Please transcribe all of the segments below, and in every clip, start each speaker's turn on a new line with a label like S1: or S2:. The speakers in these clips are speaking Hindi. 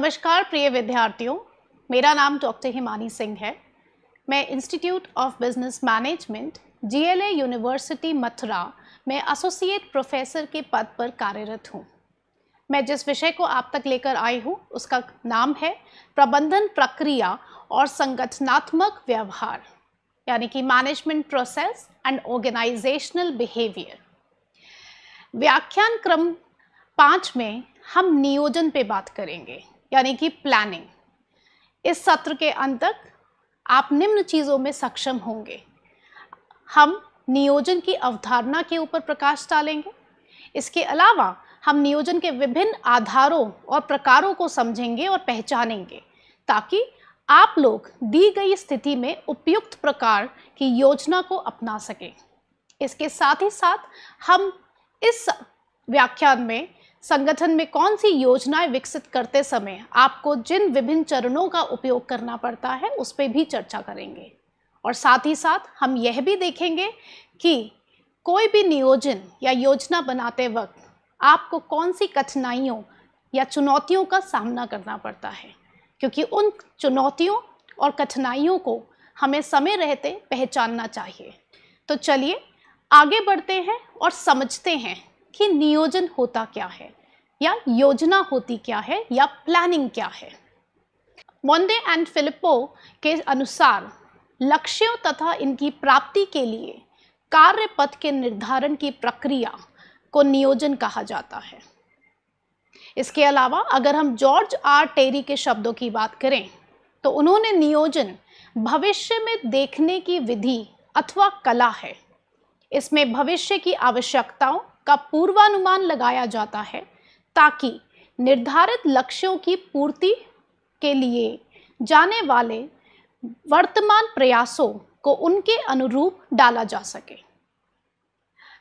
S1: नमस्कार, प्रिय विद्यार्थियों। मेरा नाम डॉक्टर हिमानी सिंह है। मैं institute of business management GLA university Mathura में एसोसिएट प्रोफेसर के पद पर कार्यरत हूँ। मैं जिस विषय को आप तक लेकर आई हूँ, उसका नाम है प्रबंधन प्रक्रिया और संगठनात्मक व्यवहार, यानी कि management process and organisational behaviour व्याख्यान क्रम पाँच में हम नियोजन पे बात करेंगे। यानी कि प्लानिंग इस सत्र के अंत तक आप निम्न चीज़ों में सक्षम होंगे। हम नियोजन की अवधारणा के ऊपर प्रकाश डालेंगे। इसके अलावा हम नियोजन के विभिन्न आधारों और प्रकारों को समझेंगे और पहचानेंगे, ताकि आप लोग दी गई स्थिति में उपयुक्त प्रकार की योजना को अपना सकें। इसके साथ ही साथ हम इस व्याख्यान में संगठन में कौन सी योजनाएँ विकसित करते समय आपको जिन विभिन्न चरणों का उपयोग करना पड़ता है, उस पर भी चर्चा करेंगे। और साथ ही साथ हम यह भी देखेंगे कि कोई भी नियोजन या योजना बनाते वक्त आपको कौन सी कठिनाइयों या चुनौतियों का सामना करना पड़ता है, क्योंकि उन चुनौतियों और कठिनाइयों को हमें समय रहते पहचानना चाहिए। तो चलिए आगे बढ़ते हैं और समझते हैं कि नियोजन होता क्या है, या योजना होती क्या है, या प्लानिंग क्या है। मोंडे एंड फिलिपो के अनुसार, लक्ष्यों तथा इनकी प्राप्ति के लिए कार्य पथ के निर्धारण की प्रक्रिया को नियोजन कहा जाता है। इसके अलावा, अगर हम जॉर्ज आर टेरी के शब्दों की बात करें तो उन्होंने नियोजन भविष्य में देखने की विधि अथवा कला है। इसमें भविष्य की आवश्यकताओं का पूर्वानुमान लगाया जाता है ताकि निर्धारित लक्ष्यों की पूर्ति के लिए जाने वाले वर्तमान प्रयासों को उनके अनुरूप डाला जा सके।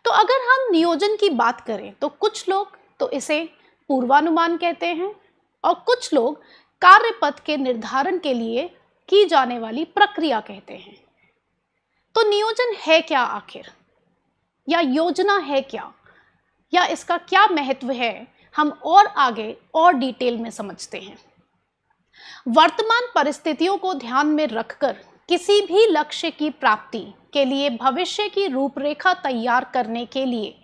S1: तो अगर हम नियोजन की बात करें तो कुछ लोग तो इसे पूर्वानुमान कहते हैं और कुछ लोग कार्यपथ के निर्धारण के लिए की जाने वाली प्रक्रिया कहते हैं। तो नियोजन है क्या आखिर? या योजना है क्या? या इसका क्या महत्व है, हम और आगे और डिटेल में समझते हैं। वर्तमान परिस्थितियों को ध्यान में रखकर किसी भी लक्ष्य की प्राप्ति के लिए भविष्य की रूपरेखा तैयार करने के लिए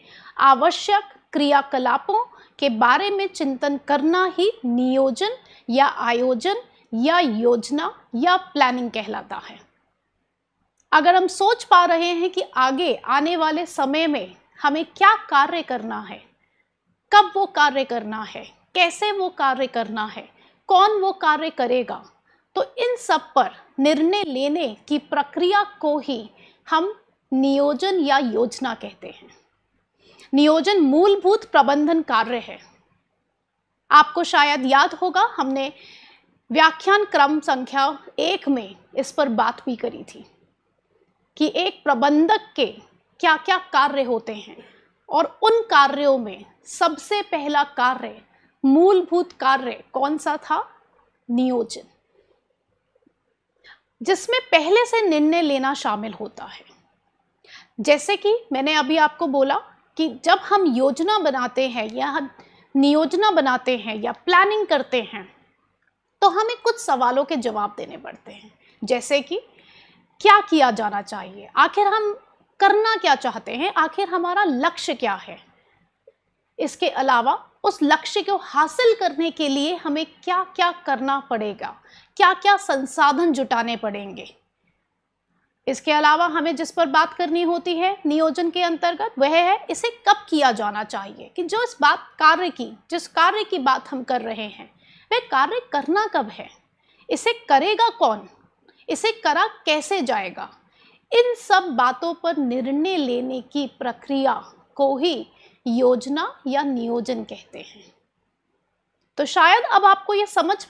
S1: आवश्यक क्रियाकलापों के बारे में चिंतन करना ही नियोजन या आयोजन या योजना या प्लानिंग कहलाता है। अगर हम सोच पा रहे हैं कि आगे आने वाले समय में हमें क्या कार्य करना है? कब वो कार्य करना है? कैसे वो कार्य करना है? कौन वो कार्य करेगा? तो इन सब पर निर्णय लेने की प्रक्रिया को ही हम नियोजन या योजना कहते हैं। नियोजन मूलभूत प्रबंधन कार्य है। आपको शायद याद होगा, हमने व्याख्यान क्रम संख्या एक में इस पर बात भी करी थी कि एक प्रबंधक के क्या क्या कार्य होते हैं? और उन कार्यों में सबसे पहला कार्य, मूलभूत कार्य कौन सा था? नियोजन। जिसमें पहले से निर्णय लेना शामिल होता है। जैसे कि मैंने अभी आपको बोला कि जब हम योजना बनाते हैं या नियोजना बनाते हैं या प्लानिंग करते हैं तो हमें कुछ सवालों के जवाब देने पड़ते हैं। जैसे कि, क्या किया जाना चाहिए? आखिर हम करना क्या चाहते हैं? आखिर हमारा लक्ष्य क्या है? इसके अलावा उस लक्ष्य को हासिल करने के लिए हमें क्या क्या करना पड़ेगा? क्या क्या संसाधन जुटाने पड़ेंगे? इसके अलावा हमें जिस पर बात करनी होती है, नियोजन के अंतर्गत, वह है इसे कब किया जाना चाहिए? कि जो इस बात कार्य की, जिस कार्य की बात हम कर रहे हैं, वह कार्य करना कब है? इसे करेगा कौन? इसे करा कैसे जाएगा? इन सब बातों पर निर्णय लेने की प्रक्रिया को ही योजना या नियोजन कहते हैं। तो शायद अब आपको ये समझ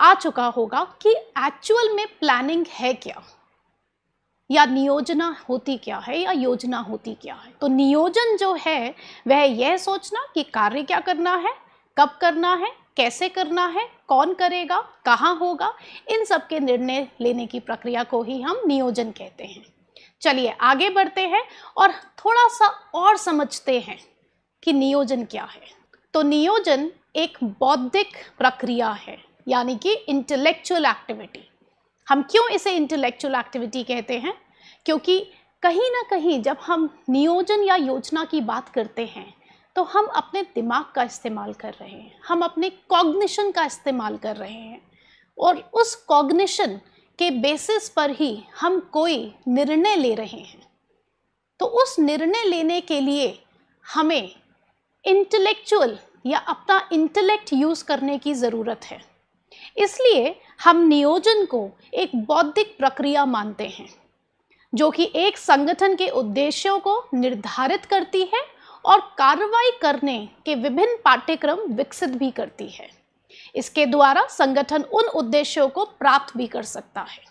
S1: आ चुका होगा कि एक्चुअल में प्लानिंग है क्या? या नियोजना होती क्या है या योजना होती क्या है? तो नियोजन जो है, वह यह सोचना कि कार्य क्या करना है, कब करना है, कैसे करना है, कौन करेगा, कहाँ होगा, इन सब के निर्णय लेने की प्रक्रिया को ही हम नियोजन कहते हैं। चलिए आगे बढ़ते हैं और थोड़ा सा और समझते हैं कि नियोजन क्या है। तो नियोजन एक बौद्धिक प्रक्रिया है, यानी कि इंटेलेक्चुअल एक्टिविटी हम क्यों इसे इंटेलेक्चुअल एक्टिविटी कहते हैं? क्योंकि कहीं ना कहीं जब हम नियोजन या योजना की बात करते हैं तो हम अपने दिमाग का इस्तेमाल कर रहे हैं, हम अपने कॉग्निशन का इस्तेमाल कर रहे हैं। और उस कॉग्निशन के बेसिस पर ही हम कोई निर्णय ले रहे हैं। तो उस निर्णय लेने के लिए हमें इंटेलेक्चुअल या अपना इंटेलेक्ट यूज़ करने की ज़रूरत है। इसलिए हम नियोजन को एक बौद्धिक प्रक्रिया मानते हैं, जो कि एक संगठन के उद्देश्यों को निर्धारित करती है और कार्रवाई करने के विभिन्न पाठ्यक्रम विकसित भी करती है। इसके द्वारा संगठन उन उद्देश्यों को प्राप्त भी कर सकता है।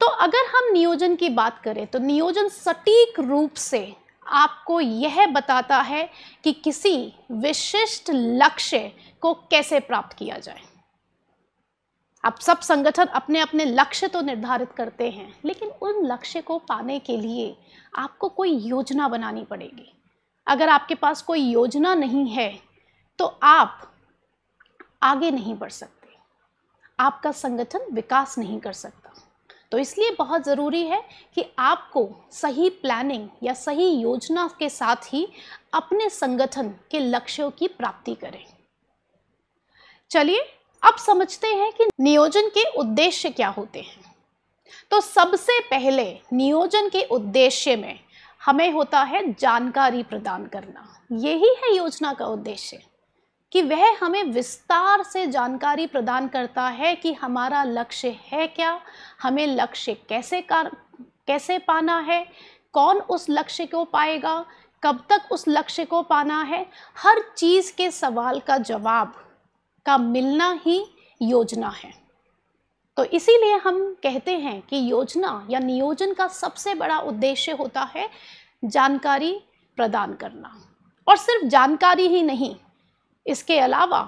S1: तो अगर हम नियोजन की बात करें तो नियोजन सटीक रूप से आपको यह बताता है कि किसी विशिष्ट लक्ष्य को कैसे प्राप्त किया जाए। अब सब संगठन अपने अपने लक्ष्य तो निर्धारित करते हैं, लेकिन उन लक्ष्य को पाने के लिए आपको कोई योजना बनानी पड़ेगी। अगर आपके पास कोई योजना नहीं है तो आप आगे नहीं बढ़ सकते। आपका संगठन विकास नहीं कर सकता। तो इसलिए बहुत ज़रूरी है कि आपको सही प्लानिंग या सही योजना के साथ ही अपने संगठन के लक्ष्यों की प्राप्ति करें। चलिए, अब समझते हैं कि नियोजन के उद्देश्य क्या होते हैं। तो सबसे पहले नियोजन के उद्देश्य में हमें होता है जानकारी प्रदान करना। यही है योजना का उद्देश्य। कि वह हमें विस्तार से जानकारी प्रदान करता है कि हमारा लक्ष्य है क्या, हमें लक्ष्य कैसे कर, कैसे पाना है, कौन उस लक्ष्य को पाएगा, कब तक उस लक्ष्य को पाना है, हर चीज़ के सवाल का जवाब, का मिलना ही योजना है। तो इसीलिए हम कहते हैं कि योजना या नियोजन का सबसे बड़ा उद्देश्य होता है जानकारी प्रदान करना। और सिर्फ़ जानकारी ही नहीं इसके अलावा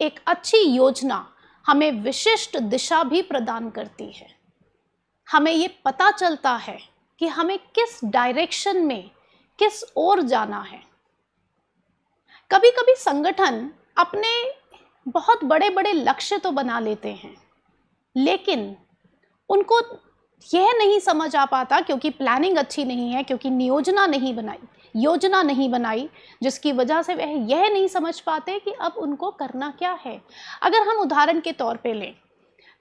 S1: एक अच्छी योजना हमें विशिष्ट दिशा भी प्रदान करती है। हमें ये पता चलता है कि हमें किस डायरेक्शन में किस ओर जाना है। कभी कभी संगठन अपने बहुत बड़े बड़े लक्ष्य तो बना लेते हैं, लेकिन उनको यह नहीं समझ आ पाता क्योंकि प्लानिंग अच्छी नहीं है, क्योंकि नियोजना नहीं बनाई। योजना नहीं बनाई, जिसकी वजह से वह यह नहीं समझ पाते कि अब उनको करना क्या है। अगर हम उदाहरण के तौर पे लें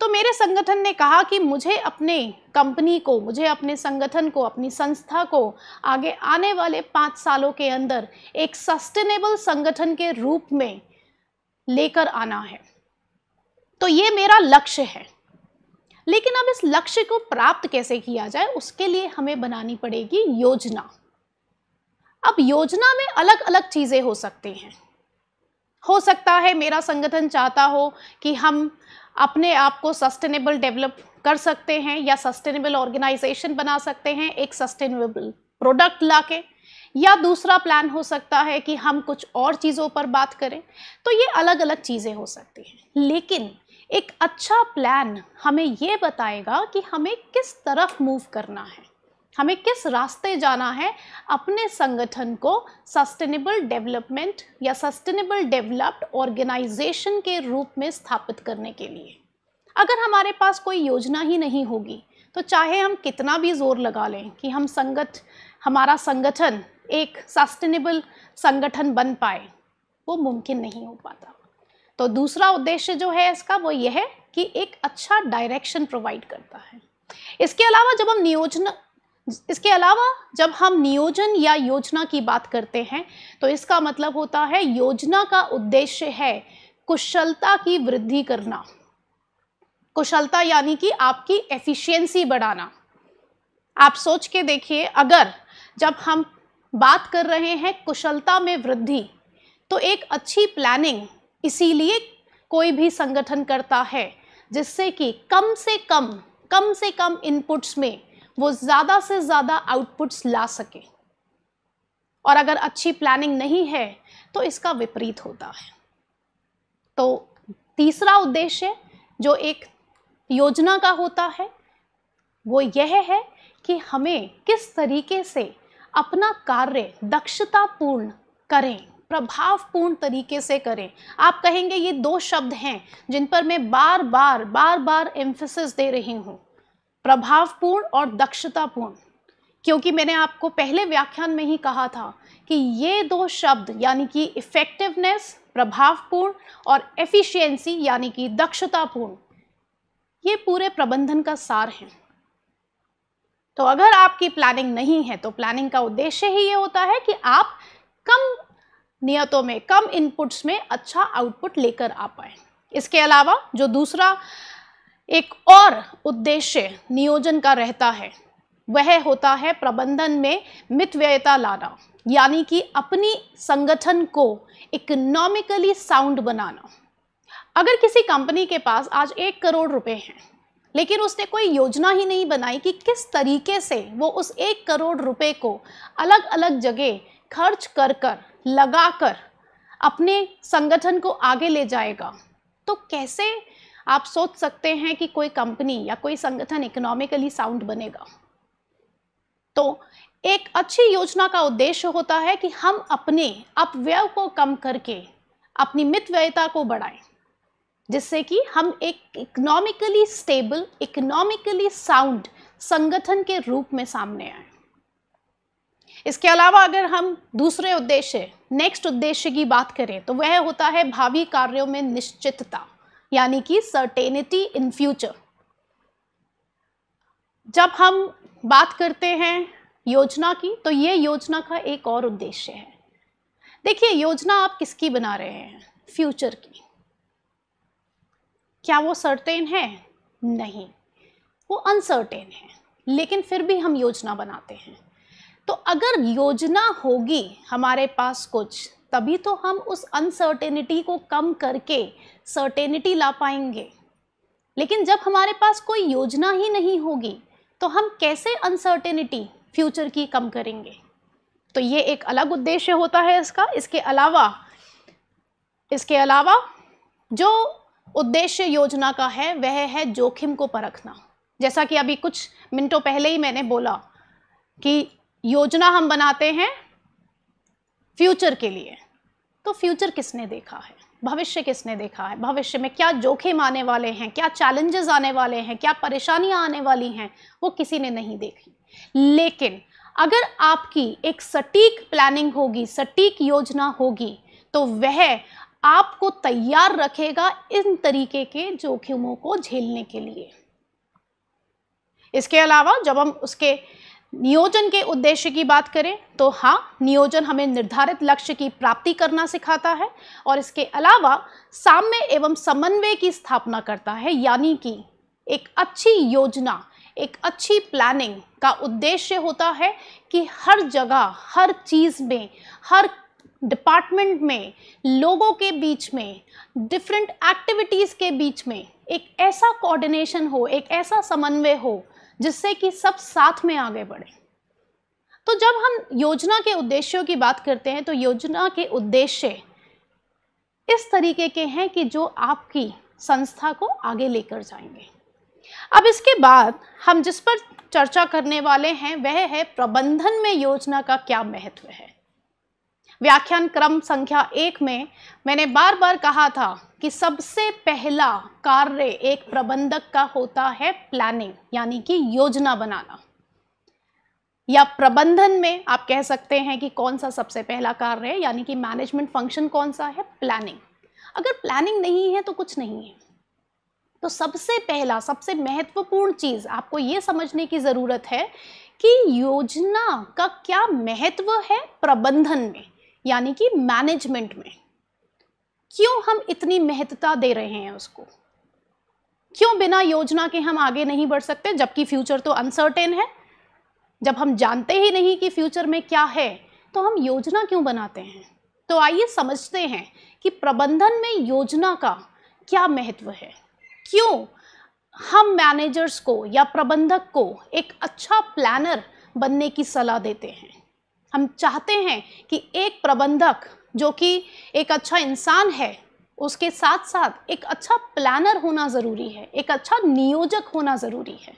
S1: तो मेरे संगठन ने कहा कि मुझे अपने कंपनी को, मुझे अपने संगठन को, अपनी संस्था को आगे आने वाले पाँच सालों के अंदर एक सस्टेनेबल संगठन के रूप में लेकर आना है। तो ये मेरा लक्ष्य है। लेकिन अब इस लक्ष्य को प्राप्त कैसे किया जाए, उसके लिए हमें बनानी पड़ेगी योजना। अब योजना में अलग अलग चीज़ें हो सकती हैं। हो सकता है मेरा संगठन चाहता हो कि हम अपने आप को सस्टेनेबल डेवलप कर सकते हैं या सस्टेनेबल ऑर्गेनाइजेशन बना सकते हैं एक सस्टेनेबल प्रोडक्ट लाके, या दूसरा प्लान हो सकता है कि हम कुछ और चीज़ों पर बात करें। तो ये अलग अलग चीज़ें हो सकती हैं। लेकिन एक अच्छा प्लान हमें ये बताएगा कि हमें किस तरफ़ मूव करना है। हमें किस रास्ते जाना है? अपने संगठन को सस्टेनेबल डेवलपमेंट या सस्टेनेबल डेवलप्ड ऑर्गेनाइजेशन के रूप में स्थापित करने के लिए। अगर हमारे पास कोई योजना ही नहीं होगी तो चाहे हम कितना भी ज़ोर लगा लें कि हम संगठ हमारा संगठन एक सस्टेनेबल संगठन बन पाए, वो मुमकिन नहीं हो पाता। तो दूसरा उद्देश्य जो है इसका, वो यह है कि एक अच्छा डायरेक्शन प्रोवाइड करता है। इसके अलावा जब हम नियोजन इसके अलावा जब हम नियोजन या योजना की बात करते हैं तो इसका मतलब होता है योजना का उद्देश्य है कुशलता की वृद्धि करना। कुशलता यानी कि आपकी एफिशिएंसी बढ़ाना। आप सोच के देखिए, अगर जब हम बात कर रहे हैं कुशलता में वृद्धि तो एक अच्छी प्लानिंग इसीलिए कोई भी संगठन करता है, जिससे कि कम से कम कम से कम इनपुट्स में वो ज़्यादा से ज़्यादा आउटपुट्स ला सके। और अगर अच्छी प्लानिंग नहीं है तो इसका विपरीत होता है। तो तीसरा उद्देश्य जो एक योजना का होता है, वो यह है कि हमें किस तरीके से अपना कार्य दक्षतापूर्ण करें, प्रभावपूर्ण तरीके से करें। आप कहेंगे, ये दो शब्द हैं जिन पर मैं बार बार बार बार एम्फोसिस दे रही हूँ। प्रभावपूर्ण और दक्षतापूर्ण। क्योंकि मैंने आपको पहले व्याख्यान में ही कहा था कि ये दो शब्द, यानी कि इफ़ेक्टिवनेस प्रभावपूर्ण, और एफिशिएंसी यानी कि दक्षतापूर्ण, ये पूरे प्रबंधन का सार है। तो अगर आपकी प्लानिंग नहीं है तो प्लानिंग का उद्देश्य ही ये होता है कि आप कम नियतों में, कम इनपुट्स में अच्छा आउटपुट लेकर आ पाए। इसके अलावा जो दूसरा एक और उद्देश्य नियोजन का रहता है। वह होता है प्रबंधन में मितव्ययता लाना, यानी कि अपनी संगठन को इकोनॉमिकली साउंड बनाना। अगर किसी कंपनी के पास आज एक करोड़ रुपए हैं, लेकिन उसने कोई योजना ही नहीं बनाई कि किस तरीके से वो उस एक करोड़ रुपए को अलग अलग जगह खर्च कर कर, लगा कर अपने संगठन को आगे ले जाएगा तो कैसे आप सोच सकते हैं कि कोई कंपनी या कोई संगठन इकोनॉमिकली साउंड बनेगा। तो एक अच्छी योजना का उद्देश्य होता है कि हम अपने अपव्यय को कम करके अपनी मितव्ययता को बढ़ाएँ, जिससे कि हम एक इकोनॉमिकली स्टेबल इकोनॉमिकली साउंड संगठन के रूप में सामने आए। इसके अलावा अगर हम दूसरे उद्देश्य नेक्स्ट उद्देश्य की बात करें तो वह होता है भावी कार्यों में निश्चितता। यानी कि सर्टेनिटी इन फ्यूचर जब हम बात करते हैं योजना की तो ये योजना का एक और उद्देश्य है। देखिए, योजना आप किसकी बना रहे हैं? फ्यूचर की। क्या वो सर्टेन है? नहीं। वो अनसर्टेन है। लेकिन फिर भी हम योजना बनाते हैं। तो अगर योजना होगी, हमारे पास कुछ तभी तो हम उस अनसर्टेनिटी को कम करके सर्टेनिटी ला पाएँगे। लेकिन जब हमारे पास कोई योजना ही नहीं होगी तो हम कैसे अनसर्टेनिटी फ्यूचर की कम करेंगे? तो ये एक अलग उद्देश्य होता है इसका। इसके अलावा इसके अलावा जो उद्देश्य योजना का है, वह है जोखिम को परखना। जैसा कि अभी कुछ मिनटों पहले ही मैंने बोला कि योजना हम बनाते हैं फ्यूचर के लिए। तो फ्यूचर किसने देखा है? भविष्य किसने देखा है? भविष्य में क्या जोखिम आने वाले हैं? क्या चैलेंजेस आने वाले हैं? क्या परेशानियाँ आने वाली हैं? वो किसी ने नहीं देखी। लेकिन अगर आपकी एक सटीक प्लानिंग होगी, सटीक योजना होगी तो वह आपको तैयार रखेगा इन तरीके के जोखिमों को झेलने के लिए। इसके अलावा जब हम उसके नियोजन के उद्देश्य की बात करें तो हाँ नियोजन हमें निर्धारित लक्ष्य की प्राप्ति करना सिखाता है और इसके अलावा साम्य एवं समन्वय की स्थापना करता है, यानी कि एक अच्छी योजना, एक अच्छी प्लानिंग का उद्देश्य होता है कि हर जगह, हर चीज़ में, हर डिपार्टमेंट में, लोगों के बीच में डिफरेंट एक्टिविटीज़ के बीच में एक ऐसा कोऑर्डिनेशन हो, एक ऐसा समन्वय हो जिससे कि सब साथ में आगे बढ़े। तो जब हम योजना के उद्देश्यों की बात करते हैं तो योजना के उद्देश्य इस तरीके के हैं कि जो आपकी संस्था को आगे लेकर जाएँगे। अब इसके बाद हम जिस पर चर्चा करने वाले हैं, वह है प्रबंधन में योजना का क्या महत्व है। व्याख्यान क्रम संख्या एक में मैंने बार बार कहा था कि सबसे पहला कार्य एक प्रबंधक का होता है प्लानिंग यानी कि योजना बनाना। या प्रबंधन में आप कह सकते हैं कि कौन सा सबसे पहला कार्य है, यानी कि मैनेजमेंट फ़ंक्शन कौन सा है? प्लानिंग अगर प्लानिंग नहीं है तो कुछ नहीं है। तो सबसे पहला, सबसे महत्वपूर्ण चीज़ आपको ये समझने की ज़रूरत है कि योजना का क्या महत्व है प्रबंधन में, यानी कि मैनेजमेंट में। क्यों हम इतनी महत्ता दे रहे हैं उसको? क्यों बिना योजना के हम आगे नहीं बढ़ सकते, जबकि फ्यूचर तो अनसर्टेन है? जब हम जानते ही नहीं कि फ्यूचर में क्या है तो हम योजना क्यों बनाते हैं? तो आइए समझते हैं कि प्रबंधन में योजना का क्या महत्व है। क्यों हम मैनेजर्स को या प्रबंधक को एक अच्छा प्लानर बनने की सलाह देते हैं? हम चाहते हैं कि एक प्रबंधक जो कि एक अच्छा इंसान है उसके साथ साथ एक अच्छा प्लानर होना ज़रूरी है एक अच्छा नियोजक होना ज़रूरी है।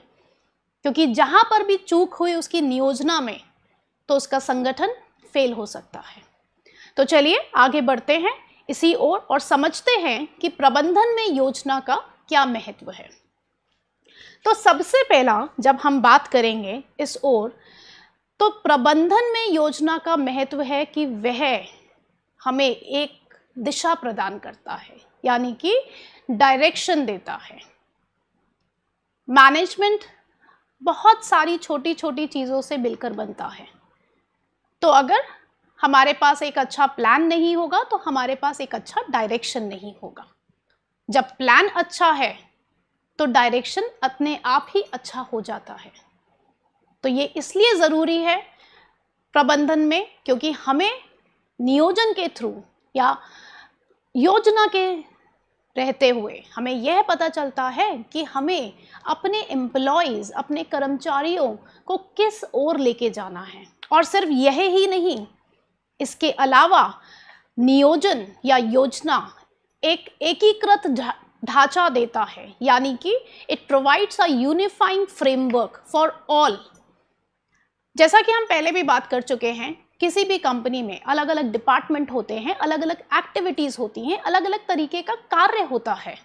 S1: क्योंकि जहाँ पर भी चूक हुई उसकी नियोजना में तो उसका संगठन फेल हो सकता है। तो चलिए आगे बढ़ते हैं इसी ओर और, और समझते हैं कि प्रबंधन में योजना का क्या महत्व है। तो सबसे पहला जब हम बात करेंगे इस ओर तो प्रबंधन में योजना का महत्व है कि वह हमें एक दिशा प्रदान करता है, यानी कि डायरेक्शन देता है। मैनेजमेंट बहुत सारी छोटी छोटी चीज़ों से मिलकर बनता है। तो अगर हमारे पास एक अच्छा प्लान नहीं होगा तो हमारे पास एक अच्छा डायरेक्शन नहीं होगा। जब प्लान अच्छा है तो डायरेक्शन अपने आप ही अच्छा हो जाता है। तो ये इसलिए ज़रूरी है प्रबंधन में, क्योंकि हमें नियोजन के थ्रू या योजना के रहते हुए हमें यह पता चलता है कि हमें अपने एम्प्लॉयज़ अपने कर्मचारियों को किस ओर लेके जाना है। और सिर्फ़ यह ही नहीं, इसके अलावा नियोजन या योजना एक एकीकृत ढांचा देता है। यानी कि it provides a unifying framework for all जैसा कि हम पहले भी बात कर चुके हैं किसी भी कंपनी में अलग अलग डिपार्टमेंट होते हैं अलग अलग एक्टिविटीज़ होती हैं अलग अलग तरीके का कार्य होता है।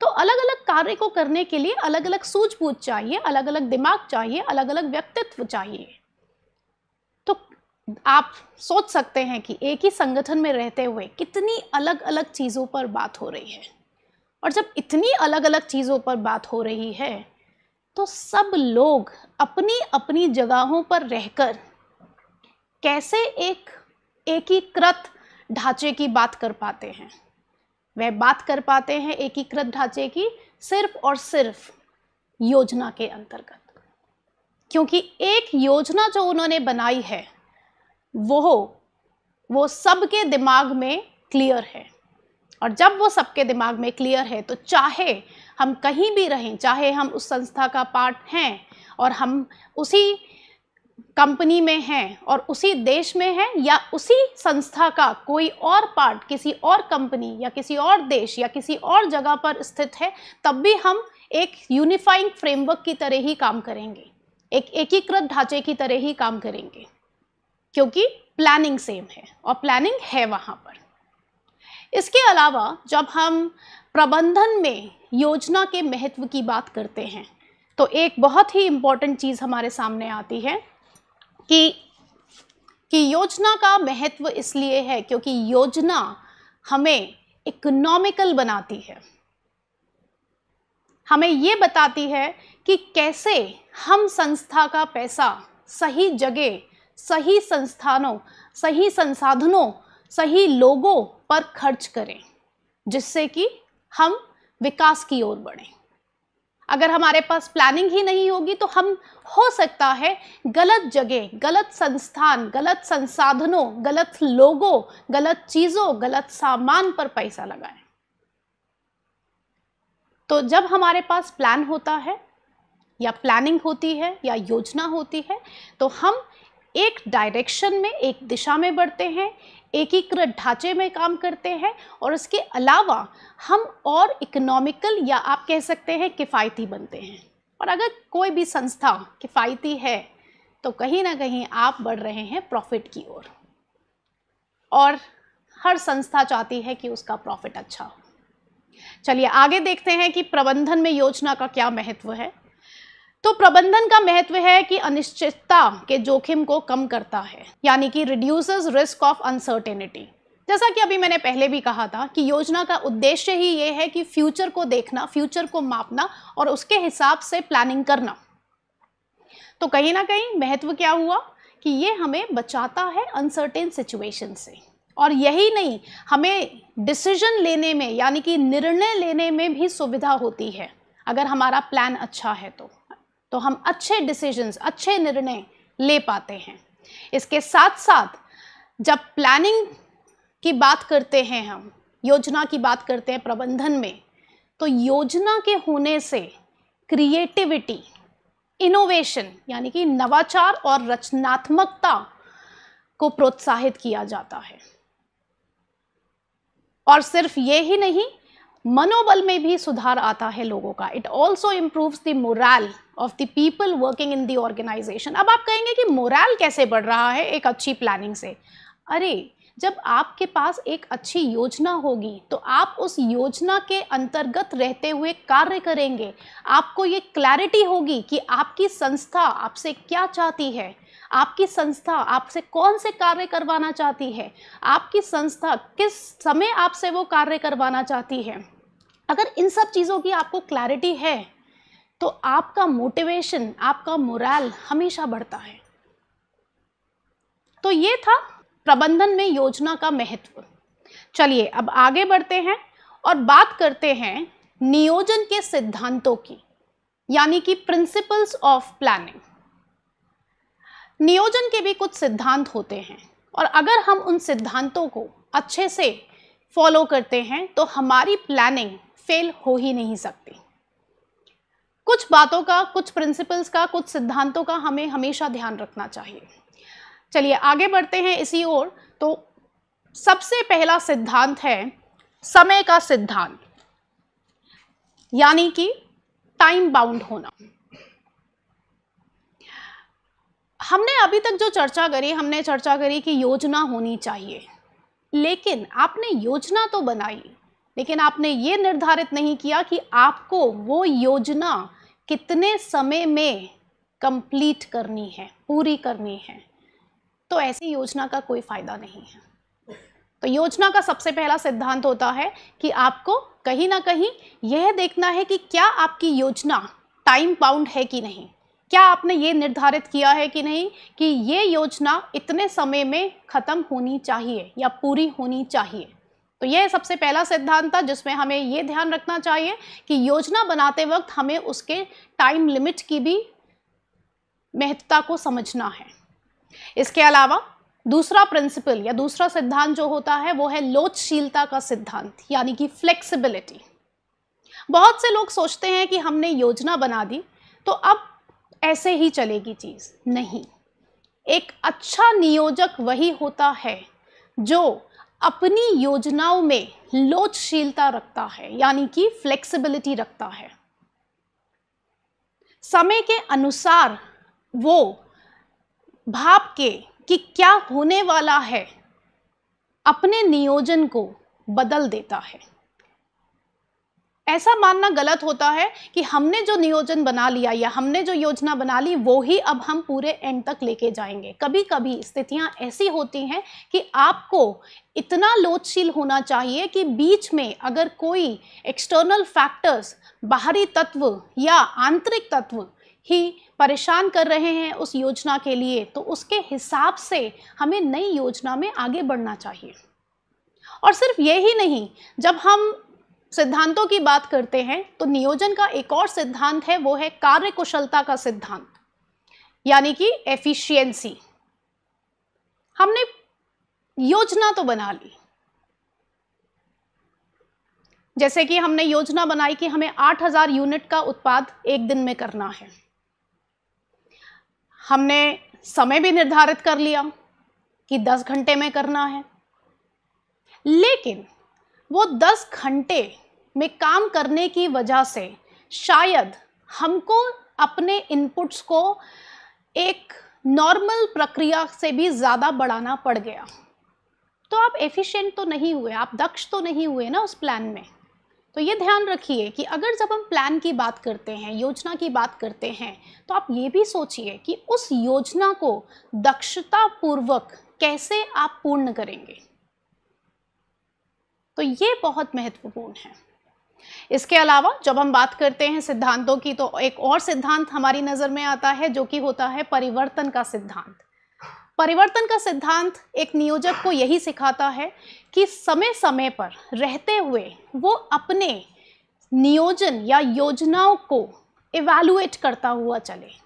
S1: तो अलग अलग कार्य को करने के लिए अलग अलग सूझबूझ चाहिए अलग अलग दिमाग चाहिए अलग अलग व्यक्तित्व चाहिए। तो आप सोच सकते हैं कि एक ही संगठन में रहते हुए कितनी अलग अलग चीज़ों पर बात हो रही है। और जब इतनी अलग अलग चीज़ों पर बात हो रही है तो सब लोग अपनी अपनी जगहों पर रहकर कैसे एक एकीकृत ढांचे की बात कर पाते हैं? वह बात कर पाते हैं एकीकृत ढांचे की सिर्फ़ और सिर्फ़ योजना के अंतर्गत। क्योंकि एक योजना जो उन्होंने बनाई है वो वो सबके दिमाग में क्लियर है। और जब वो सबके दिमाग में क्लियर है तो चाहे हम कहीं भी रहें, चाहे हम उस संस्था का पार्ट हैं, और हम उसी कंपनी में हैं और उसी देश में हैं या उसी संस्था का कोई और पार्ट किसी और कंपनी या किसी और देश या किसी और जगह पर स्थित है, तब भी हम एक यूनिफाइंग फ्रेमवर्क की तरह ही काम करेंगे। एक एकीकृत ढांचे की तरह ही काम करेंगे, क्योंकि प्लानिंग सेम है और प्लानिंग है वहाँ पर। इसके अलावा जब हम प्रबंधन में योजना के महत्व की बात करते हैं तो एक बहुत ही इंपॉर्टेंट चीज़ हमारे सामने आती है कि कि योजना का महत्व इसलिए है क्योंकि योजना हमें इकोनॉमिकल बनाती है। हमें ये बताती है कि कैसे हम संस्था का पैसा सही जगह, सही संस्थानों, सही संसाधनों, सही लोगों पर खर्च करें, जिससे कि हम विकास की ओर बढ़ें। अगर हमारे पास प्लानिंग ही नहीं होगी तो हम, हो सकता है गलत जगह, गलत संस्थान, गलत संसाधनों, गलत लोगों, गलत चीज़ों, गलत सामान पर पैसा लगाएँ। तो जब हमारे पास प्लान होता है, या प्लानिंग होती है, या योजना होती है तो हम एक डायरेक्शन में, एक दिशा में बढ़ते हैं एकीकृत ढांचे में काम करते हैं और उसके अलावा हम और इकोनॉमिकल या आप कह सकते हैं किफ़ायती बनते हैं। और अगर कोई भी संस्था किफ़ायती है तो कहीं ना कहीं आप बढ़ रहे हैं प्रॉफिट की ओर। और, और हर संस्था चाहती है कि उसका प्रॉफिट अच्छा हो। चलिए आगे देखते हैं कि प्रबंधन में योजना का क्या महत्व है। तो प्रबंधन का महत्व है कि अनिश्चितता के जोखिम को कम करता है, यानी कि रिड्यूसेस रिस्क ऑफ़ अनसर्टेनिटी जैसा कि अभी मैंने पहले भी कहा था कि योजना का उद्देश्य ही ये है कि फ्यूचर को देखना फ्यूचर को मापना और उसके हिसाब से प्लानिंग करना। तो कहीं ना कहीं महत्व क्या हुआ? कि ये हमें बचाता है अनसर्टेन सिचुएशन से। और यही नहीं, हमें डिसीज़न लेने में, यानी कि निर्णय लेने में भी सुविधा होती है, अगर हमारा प्लान अच्छा है तो। तो हम अच्छे डिसीजंस अच्छे निर्णय ले पाते हैं। इसके साथ साथ जब प्लानिंग की बात करते हैं हम, योजना की बात करते हैं प्रबंधन में तो योजना के होने से क्रिएटिविटी इनोवेशन यानी कि नवाचार और रचनात्मकता को प्रोत्साहित किया जाता है। और सिर्फ़ ये ही नहीं मनोबल में भी सुधार आता है लोगों का। It also improves the moral of the people working in the organisation अब आप कहेंगे कि मोरल कैसे बढ़ रहा है एक अच्छी प्लानिंग से? अरे, जब आपके पास एक अच्छी योजना होगी तो आप उस योजना के अंतर्गत रहते हुए कार्य करेंगे। आपको ये क्लैरिटी होगी कि आपकी संस्था आपसे क्या चाहती है। आपकी संस्था आपसे कौन से कार्य करवाना चाहती है? आपकी संस्था किस समय आपसे वो कार्य करवाना चाहती है? अगर इन सब चीज़ों की आपको क्लैरिटी है तो आपका मोटिवेशन आपका मोरल हमेशा बढ़ता है। तो ये था प्रबंधन में योजना का महत्व। चलिए, अब आगे बढ़ते हैं और बात करते हैं नियोजन के सिद्धांतों की, यानी कि प्रिंसिपल्स ऑफ़ प्लानिंग नियोजन के भी कुछ सिद्धांत होते हैं। और अगर हम उन सिद्धांतों को अच्छे से फॉलो करते हैं तो हमारी प्लानिंग फेल हो ही नहीं सकती। कुछ बातों का, कुछ प्रिंसिपल्स का, कुछ सिद्धांतों का हमें हमेशा ध्यान रखना चाहिए। चलिए, आगे बढ़ते हैं इसी ओर। तो सबसे पहला सिद्धांत है समय का सिद्धांत। यानी कि टाइम बाउंड होना। हमने अभी तक जो चर्चा करी, हमने चर्चा करी कि योजना होनी चाहिए। लेकिन आपने योजना तो बनाई, लेकिन आपने ये निर्धारित नहीं किया कि आपको वो योजना कितने समय में कंप्लीट करनी है, पूरी करनी है। तो ऐसी योजना का कोई फ़ायदा नहीं है। तो योजना का सबसे पहला सिद्धांत होता है कि आपको कहीं ना कहीं यह देखना है कि क्या आपकी योजना टाइम बाउंड है कि नहीं। क्या आपने ये निर्धारित किया है कि नहीं कि ये योजना इतने समय में ख़त्म होनी चाहिए या पूरी होनी चाहिए? तो यह सबसे पहला सिद्धांत था जिसमें हमें ये ध्यान रखना चाहिए कि योजना बनाते वक्त हमें उसके टाइम लिमिट की भी महत्ता को समझना है। इसके अलावा दूसरा प्रिंसिपल या दूसरा सिद्धांत जो होता है वो है लोचशीलता का सिद्धांत, यानी कि फ्लेक्सिबिलिटी बहुत से लोग सोचते हैं कि हमने योजना बना दी तो अब ऐसे ही चलेगी चीज़। नहीं। एक अच्छा नियोजक वही होता है जो अपनी योजनाओं में लोचशीलता रखता है, यानी कि फ्लेक्सिबिलिटी रखता है। समय के अनुसार वो भाप के कि क्या होने वाला है, अपने नियोजन को बदल देता है। ऐसा मानना गलत होता है कि हमने जो नियोजन बना लिया या हमने जो योजना बना ली, वो ही अब हम पूरे एंड तक लेके जाएँगे। कभी कभी स्थितियाँ ऐसी होती हैं कि आपको इतना लोचशील होना चाहिए कि बीच में अगर कोई एक्सटर्नल फैक्टर्स बाहरी तत्व या आंतरिक तत्व ही परेशान कर रहे हैं उस योजना के लिए तो उसके हिसाब से हमें नई योजना में आगे बढ़ना चाहिए। और सिर्फ़ ये ही नहीं, जब हम सिद्धांतों की बात करते हैं तो नियोजन का एक और सिद्धांत है, वो है कार्य कुशलता का सिद्धांत, यानी कि एफिशिएंसी हमने योजना तो बना ली। जैसे कि हमने योजना बनाई कि हमें 8000 यूनिट का उत्पाद एक दिन में करना है। हमने समय भी निर्धारित कर लिया कि 10 घंटे में करना है। लेकिन वो दस घंटे में काम करने की वजह से शायद हमको अपने इनपुट्स को एक नॉर्मल प्रक्रिया से भी ज़्यादा बढ़ाना पड़ गया। तो आप एफिशिएंट तो नहीं हुए, आप दक्ष तो नहीं हुए ना उस प्लान में। तो ये ध्यान रखिए कि अगर जब हम प्लान की बात करते हैं, योजना की बात करते हैं तो आप ये भी सोचिए कि उस योजना को दक्षतापूर्वक कैसे आप पूर्ण करेंगे। तो ये बहुत महत्वपूर्ण है। इसके अलावा जब हम बात करते हैं सिद्धांतों की तो एक और सिद्धांत हमारी नज़र में आता है, जो कि होता है परिवर्तन का सिद्धांत। परिवर्तन का सिद्धांत एक नियोजक को यही सिखाता है कि समय समय पर रहते हुए वो अपने नियोजन या योजनाओं को इवेलुएट करता हुआ चले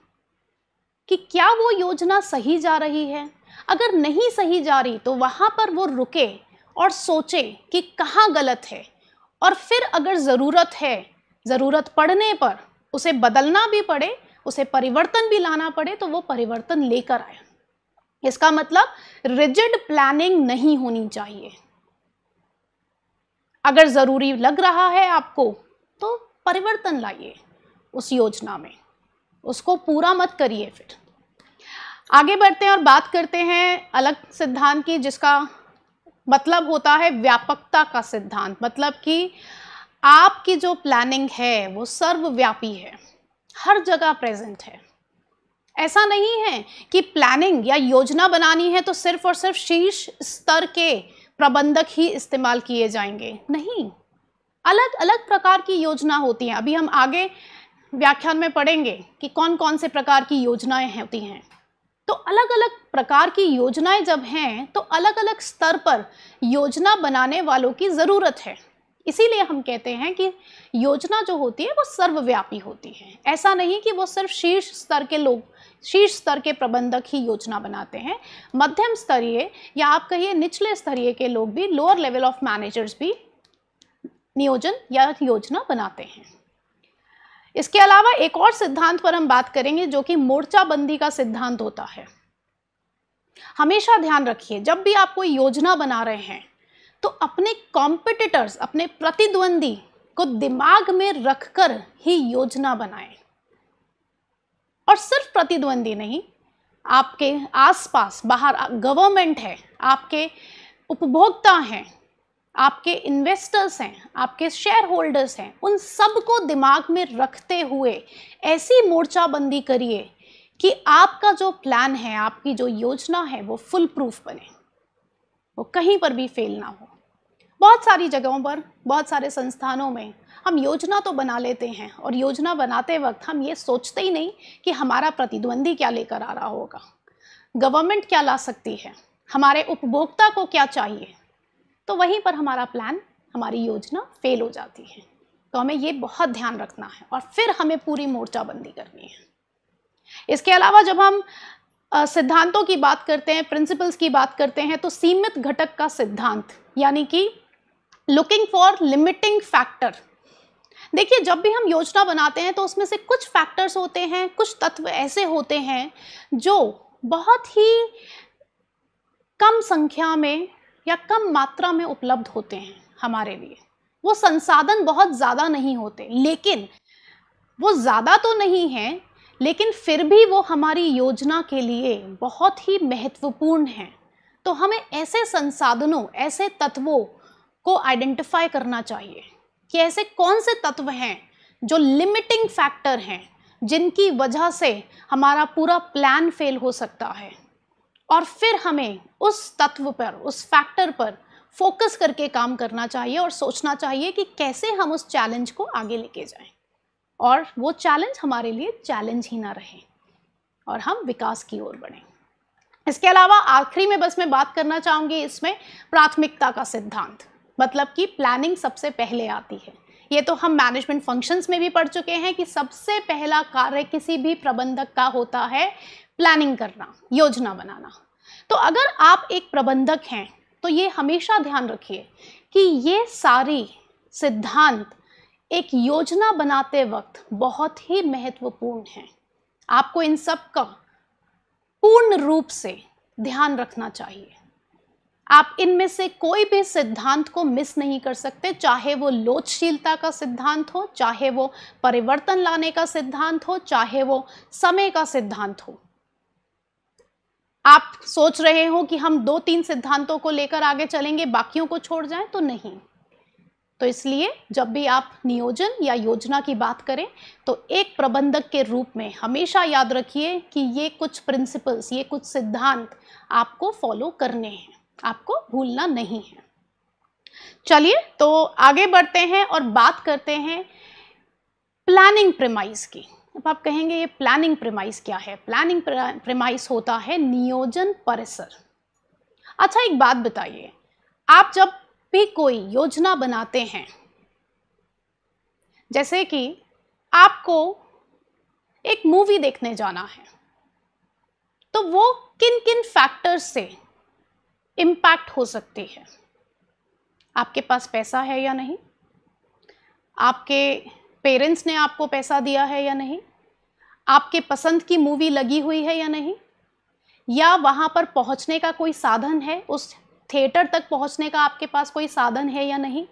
S1: कि क्या वो योजना सही जा रही है। अगर नहीं सही जा रही तो वहाँ पर वो रुके और सोचे कि कहाँ गलत है। और फिर अगर ज़रूरत है, ज़रूरत पड़ने पर उसे बदलना भी पड़े, उसे परिवर्तन भी लाना पड़े तो वो परिवर्तन लेकर आए। इसका मतलब रिजिड प्लानिंग नहीं होनी चाहिए। अगर ज़रूरी लग रहा है आपको तो परिवर्तन लाइए उस योजना में। उसको पूरा मत करिए फिर। आगे बढ़ते हैं और बात करते हैं अलग सिद्धांत की, जिसका मतलब होता है व्यापकता का सिद्धांत। मतलब कि आपकी जो प्लानिंग है, वो सर्वव्यापी है। हर जगह प्रेजेंट है। ऐसा नहीं है कि प्लानिंग या योजना बनानी है तो सिर्फ़ और सिर्फ़ शीर्ष स्तर के प्रबंधक ही इस्तेमाल किए जाएँगे। नहीं। अलग अलग प्रकार की योजना होती हैं। अभी हम आगे व्याख्यान में पढ़ेंगे कि कौन कौन से प्रकार की योजनाएँ होती हैं। तो अलग अलग प्रकार की योजनाएँ जब हैं तो अलग अलग स्तर पर योजना बनाने वालों की ज़रूरत है। इसीलिए हम कहते हैं कि योजना जो होती है, वो सर्वव्यापी होती है। ऐसा नहीं कि वो सिर्फ़ शीर्ष स्तर के लोग, शीर्ष स्तर के प्रबंधक ही योजना बनाते हैं। मध्यम स्तरीय या आप कहिए निचले स्तरीय के लोग भी लोअर लेवल ऑफ़ मैनेजर्स भी नियोजन या योजना बनाते हैं। इसके अलावा एक और सिद्धांत पर हम बात करेंगे, जो कि मोर्चाबंदी का सिद्धांत होता है। हमेशा ध्यान रखिए, जब भी आप कोई योजना बना रहे हैं तो अपने कॉम्पिटिटर्स अपने प्रतिद्वंदी को दिमाग में रखकर ही योजना बनाएँ। और सिर्फ़ प्रतिद्वंदी नहीं, आपके आसपास, बाहर गवर्नमेंट है, आपके उपभोक्ता हैं, आपके इन्वेस्टर्स हैं, आपके शेयर होल्डर्स हैं, उन सबको दिमाग में रखते हुए ऐसी मोर्चाबंदी करिए कि आपका जो प्लान है, आपकी जो योजना है, वो फुल प्रूफ बने। वो कहीं पर भी फेल ना हो। बहुत सारी जगहों पर, बहुत सारे संस्थानों में हम योजना तो बना लेते हैं और योजना बनाते वक्त हम ये सोचते ही नहीं कि हमारा प्रतिद्वंदी क्या लेकर आ रहा होगा। गवर्नमेंट क्या ला सकती है? हमारे उपभोक्ता को क्या चाहिए? तो वहीं पर हमारा प्लान हमारी योजना फेल हो जाती है। तो हमें ये बहुत ध्यान रखना है और फिर हमें पूरी मोर्चाबंदी करनी है। इसके अलावा जब हम सिद्धांतों की बात करते हैं प्रिंसिपल्स की बात करते हैं तो सीमित घटक का सिद्धांत, यानी कि लुकिंग फॉर लिमिटिंग फैक्टर देखिए, जब भी हम योजना बनाते हैं तो उसमें से कुछ फैक्टर्स होते हैं, कुछ तत्व ऐसे होते हैं, जो बहुत ही कम संख्या में या कम मात्रा में उपलब्ध होते हैं हमारे लिए। वो संसाधन बहुत ज़्यादा नहीं होते, लेकिन वो ज़्यादा तो नहीं है लेकिन फिर भी वो हमारी योजना के लिए बहुत ही महत्वपूर्ण हैं। तो हमें ऐसे संसाधनों, ऐसे तत्वों को आइडेंटिफाई करना चाहिए कि ऐसे कौन से तत्व हैं जो लिमिटिंग फैक्टर हैं, जिनकी वजह से हमारा पूरा प्लान फेल हो सकता है। और फिर हमें उस तत्व पर, उस फैक्टर पर फोकस करके काम करना चाहिए और सोचना चाहिए कि कैसे हम उस चैलेंज को आगे लेके जाएँ। और वो चैलेंज हमारे लिए चैलेंज ही ना रहे और हम विकास की ओर बढ़ें। इसके अलावा आखिरी में बस मैं बात करना चाहूँगी इसमें प्राथमिकता का सिद्धांत मतलब कि प्लानिंग सबसे पहले आती है। ये तो हम मैनेजमेंट फ़ंक्शंस में भी पढ़ चुके हैं कि सबसे पहला कार्य किसी भी प्रबंधक का होता है प्लानिंग करना, योजना बनाना। तो अगर आप एक प्रबंधक हैं तो ये हमेशा ध्यान रखिए कि ये सारी सिद्धांत एक योजना बनाते वक्त बहुत ही महत्वपूर्ण है। आपको इन सब का पूर्ण रूप से ध्यान रखना चाहिए। आप इनमें से कोई भी सिद्धांत को मिस नहीं कर सकते, चाहे वो लोचशीलता का सिद्धांत हो, चाहे वो परिवर्तन लाने का सिद्धांत हो, चाहे वो समय का सिद्धांत हो। आप सोच रहे हो कि हम दो तीन सिद्धांतों को लेकर आगे चलेंगे, बाकियों को छोड़ जाएँ तो नहीं। तो इसलिए जब भी आप नियोजन या योजना की बात करें तो एक प्रबंधक के रूप में हमेशा याद रखिए कि ये कुछ प्रिंसिपल्स ये कुछ सिद्धांत आपको फॉलो करने हैं। आपको भूलना नहीं है। चलिए तो आगे बढ़ते हैं और बात करते हैं प्लानिंग प्रेमाइज की। अब आप कहेंगे, ये प्लानिंग प्रेमाइस क्या है? प्लानिंग प्रेमाइस होता है नियोजन परिसर। अच्छा एक बात बताइए। आप जब भी कोई योजना बनाते हैं। जैसे कि आपको एक मूवी देखने जाना है तो वो किन किन फैक्टर्स से इम्पैक्ट हो सकती है? आपके पास पैसा है या नहीं? आपके पेरेंट्स ने आपको पैसा दिया है या नहीं? आपके पसंद की मूवी लगी हुई है या नहीं? या वहाँ पर पहुँचने का कोई साधन है उस थिएटर तक पहुँचने का आपके पास कोई साधन है या नहीं?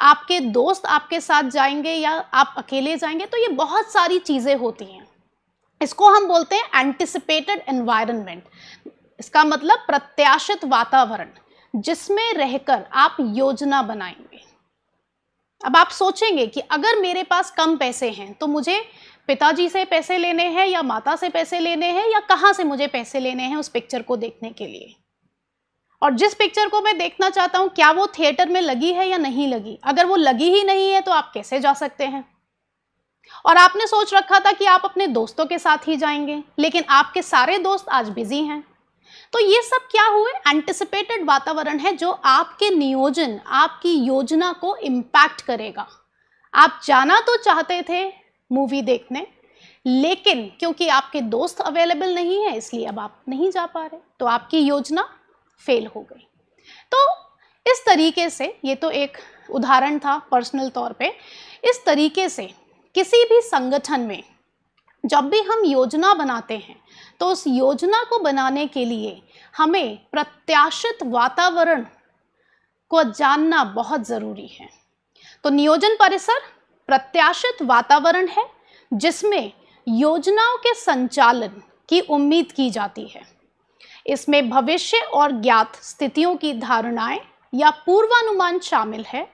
S1: आपके दोस्त आपके साथ जाएँगे या आप अकेले जाएँगे तो ये बहुत सारी चीज़ें होती हैं। इसको हम बोलते हैं एंटिसिपेटेड एनवायरनमेंट इसका मतलब प्रत्याशित वातावरण, जिसमें रहकर आप योजना बनाएँगे। अब आप सोचेंगे कि अगर मेरे पास कम पैसे हैं तो मुझे पिताजी से पैसे लेने हैं या माता से पैसे लेने हैं या कहाँ से मुझे पैसे लेने हैं उस पिक्चर को देखने के लिए? और जिस पिक्चर को मैं देखना चाहता हूँ, क्या वो थिएटर में लगी है या नहीं लगी? अगर वो लगी ही नहीं है तो आप कैसे जा सकते हैं? और आपने सोच रखा था कि आप अपने दोस्तों के साथ ही जाएँगे, लेकिन आपके सारे दोस्त आज बिज़ी हैं। तो ये सब क्या हुए? एंटिसिपेटेड वातावरण है जो आपके नियोजन, आपकी योजना को इम्पैक्ट करेगा। आप जाना तो चाहते थे मूवी देखने, लेकिन क्योंकि आपके दोस्त अवेलेबल नहीं है, इसलिए अब आप नहीं जा पा रहे। तो आपकी योजना फेल हो गई। तो इस तरीके से, ये तो एक उदाहरण था पर्सनल तौर पे, इस तरीके से किसी भी संगठन में जब भी हम योजना बनाते हैं तो उस योजना को बनाने के लिए हमें प्रत्याशित वातावरण को जानना बहुत ज़रूरी है। तो नियोजन परिसर प्रत्याशित वातावरण है, जिसमें योजनाओं के संचालन की उम्मीद की जाती है। इसमें भविष्य और ज्ञात स्थितियों की धारणाएँ या पूर्वानुमान शामिल है,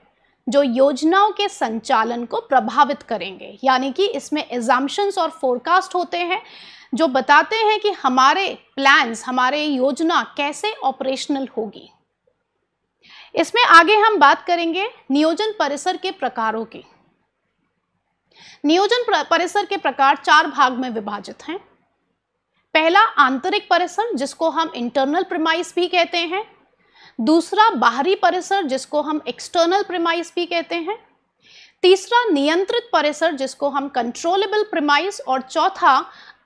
S1: जो योजनाओं के संचालन को प्रभावित करेंगे। यानी कि इसमें एग्जाम्पन्स और फोरकास्ट होते हैं, जो बताते हैं कि हमारे प्लान्स हमारे योजना कैसे ऑपरेशनल होगी। इसमें आगे हम बात करेंगे नियोजन परिसर के प्रकारों की। नियोजन परिसर के प्रकार चार भाग में विभाजित हैं। पहला आंतरिक परिसर, जिसको हम इंटरनल प्रिमाइस भी कहते हैं। दूसरा बाहरी परिसर, जिसको हम एक्सटर्नल प्रिमाइस भी कहते हैं। तीसरा नियंत्रित परिसर, जिसको हम कंट्रोलेबल प्रिमाइस और चौथा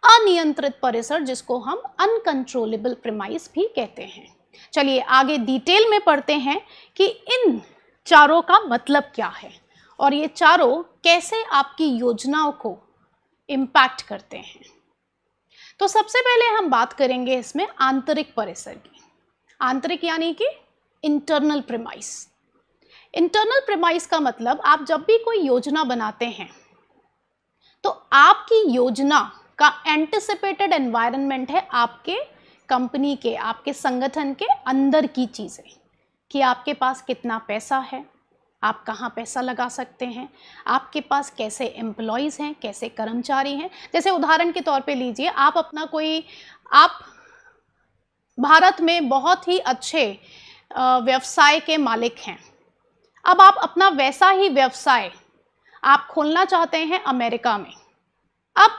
S1: अनियंत्रित परिसर, जिसको हम अनकंट्रोलेबल प्रिमाइस भी कहते हैं। चलिए आगे डिटेल में पढ़ते हैं कि इन चारों का मतलब क्या है, और ये चारों कैसे आपकी योजनाओं को इम्पैक्ट करते हैं। तो सबसे पहले हम बात करेंगे इसमें आंतरिक परिसर की। आंतरिक यानी कि इंटरनल प्रेमाइस इंटरनल प्रेमाइस का मतलब आप जब भी कोई योजना बनाते हैं तो आपकी योजना का एंटिसिपेटेड एनवायरनमेंट है आपके कंपनी के, आपके संगठन के अंदर की चीज़ें कि आपके पास कितना पैसा है आप कहाँ पैसा लगा सकते हैं? आपके पास कैसे एम्प्लॉयज़ हैं? कैसे कर्मचारी हैं? जैसे उदाहरण के तौर पे लीजिए, आप अपना कोई, आप भारत में बहुत ही अच्छे व्यवसाय के मालिक हैं। अब आप अपना वैसा ही व्यवसाय आप खोलना चाहते हैं अमेरिका में। अब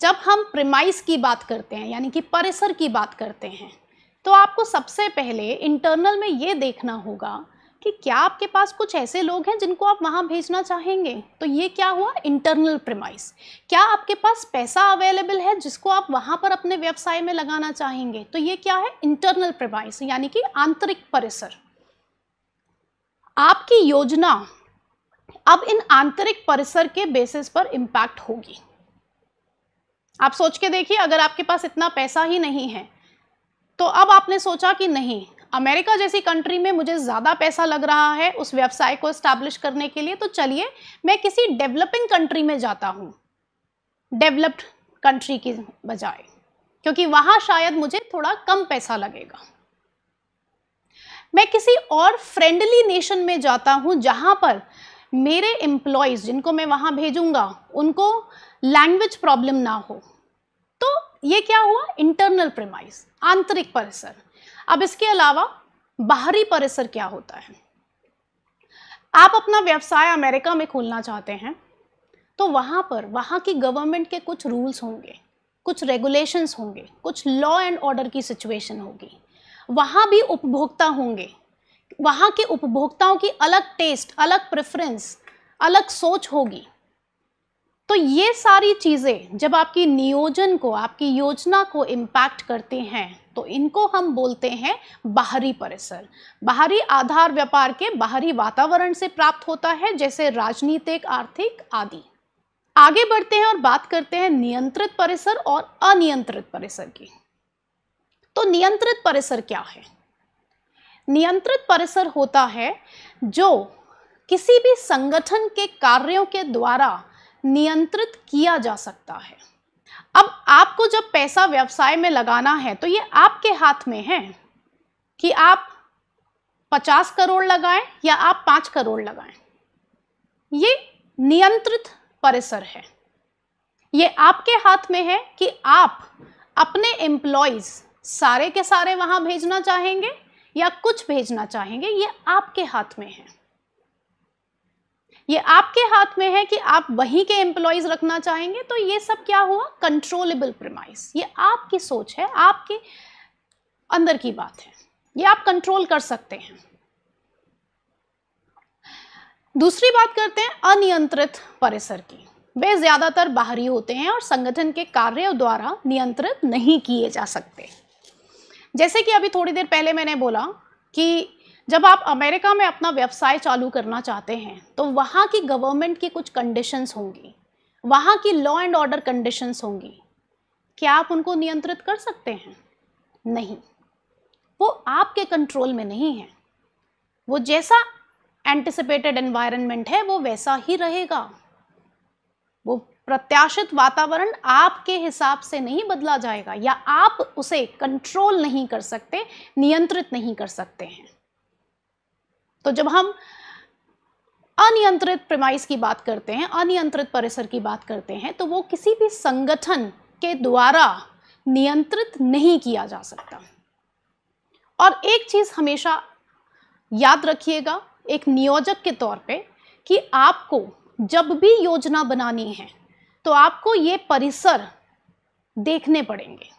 S1: जब हम प्रिमाइस की बात करते हैं, यानी कि परिसर की बात करते हैं तो आपको सबसे पहले इंटरनल में ये देखना होगा कि क्या आपके पास कुछ ऐसे लोग हैं जिनको आप वहाँ भेजना चाहेंगे? तो ये क्या हुआ? इंटरनल प्रिमाइस क्या आपके पास पैसा अवेलेबल है जिसको आप वहाँ पर अपने व्यवसाय में लगाना चाहेंगे? तो ये क्या है? इंटरनल प्रिमाइस यानी कि आंतरिक परिसर। आपकी योजना अब इन आंतरिक परिसर के बेसिस पर इम्पैक्ट होगी। आप सोच के देखिए, अगर आपके पास इतना पैसा ही नहीं है तो अब आपने सोचा कि नहीं अमेरिका जैसी कंट्री में मुझे ज़्यादा पैसा लग रहा है उस व्यवसाय को इस्टेब्लिश करने के लिए तो चलिए मैं किसी डेवलपिंग कंट्री में जाता हूँ। डेवलप्ड कंट्री की बजाय, क्योंकि वहाँ शायद मुझे थोड़ा कम पैसा लगेगा। मैं किसी और फ्रेंडली नेशन में जाता हूँ जहाँ पर मेरे एम्प्लॉयज़ जिनको मैं वहाँ भेजूँगा, उनको लैंग्वेज प्रॉब्लम ना हो। तो ये क्या हुआ? इंटरनल प्रेमाइज आंतरिक परिसर। अब इसके अलावा बाहरी परिसर क्या होता है? आप अपना व्यवसाय अमेरिका में खोलना चाहते हैं तो वहाँ पर, वहाँ की गवर्नमेंट के कुछ रूल्स होंगे, कुछ रेगुलेशंस होंगे, कुछ लॉ एंड ऑर्डर की सिचुएशन होगी। वहाँ भी उपभोक्ता होंगे। वहाँ के उपभोक्ताओं की अलग टेस्ट अलग प्रेफरेंस अलग सोच होगी। तो ये सारी चीज़ें जब आपकी नियोजन को, आपकी योजना को इम्पैक्ट करते हैं तो इनको हम बोलते हैं बाहरी परिसर। बाहरी आधार व्यापार के बाहरी वातावरण से प्राप्त होता है, जैसे राजनीतिक, आर्थिक आदि। आगे बढ़ते हैं और बात करते हैं नियंत्रित परिसर और अनियंत्रित परिसर की। तो नियंत्रित परिसर क्या है? नियंत्रित परिसर होता है जो किसी भी संगठन के कार्यों के द्वारा नियंत्रित किया जा सकता है। अब आपको जब पैसा व्यवसाय में लगाना है तो ये आपके हाथ में है कि आप पचास करोड़ लगाएँ या आप पाँच करोड़ लगाएँ। ये नियंत्रित परिसर है। ये आपके हाथ में है कि आप अपने एम्प्लॉयज़ सारे के सारे वहाँ भेजना चाहेंगे या कुछ भेजना चाहेंगे, ये आपके हाथ में है। ये आपके हाथ में है कि आप वहीं के एम्प्लॉयज़ रखना चाहेंगे तो ये सब क्या हुआ? कंट्रोलेबल प्रीमाइस ये आपकी सोच है, आपके अंदर की बात है। ये आप कंट्रोल कर सकते हैं। दूसरी बात करते हैं, अनियंत्रित परिसर की। वे ज़्यादातर बाहरी होते हैं और संगठन के कार्यों द्वारा नियंत्रित नहीं किए जा सकते। जैसे कि अभी थोड़ी देर पहले मैंने बोला कि जब आप अमेरिका में अपना व्यवसाय चालू करना चाहते हैं तो वहाँ की गवर्नमेंट की कुछ कंडीशंस होंगी। वहाँ की लॉ एंड ऑर्डर कंडीशंस होंगी। क्या आप उनको नियंत्रित कर सकते हैं? नहीं। वो आपके कंट्रोल में नहीं है। वो जैसा एंटिसिपेटेड एनवायरनमेंट है, वो वैसा ही रहेगा। वो प्रत्याशित वातावरण आपके हिसाब से नहीं बदला जाएगा, या आप उसे कंट्रोल नहीं कर सकते, नियंत्रित नहीं कर सकते हैं। तो जब हम अनियंत्रित प्रमाइस की बात करते हैं, अनियंत्रित परिसर की बात करते हैं तो वो किसी भी संगठन के द्वारा नियंत्रित नहीं किया जा सकता। और एक चीज़ हमेशा याद रखिएगा, एक नियोजक के तौर पे, कि आपको जब भी योजना बनानी है तो आपको ये परिसर देखने पड़ेंगे।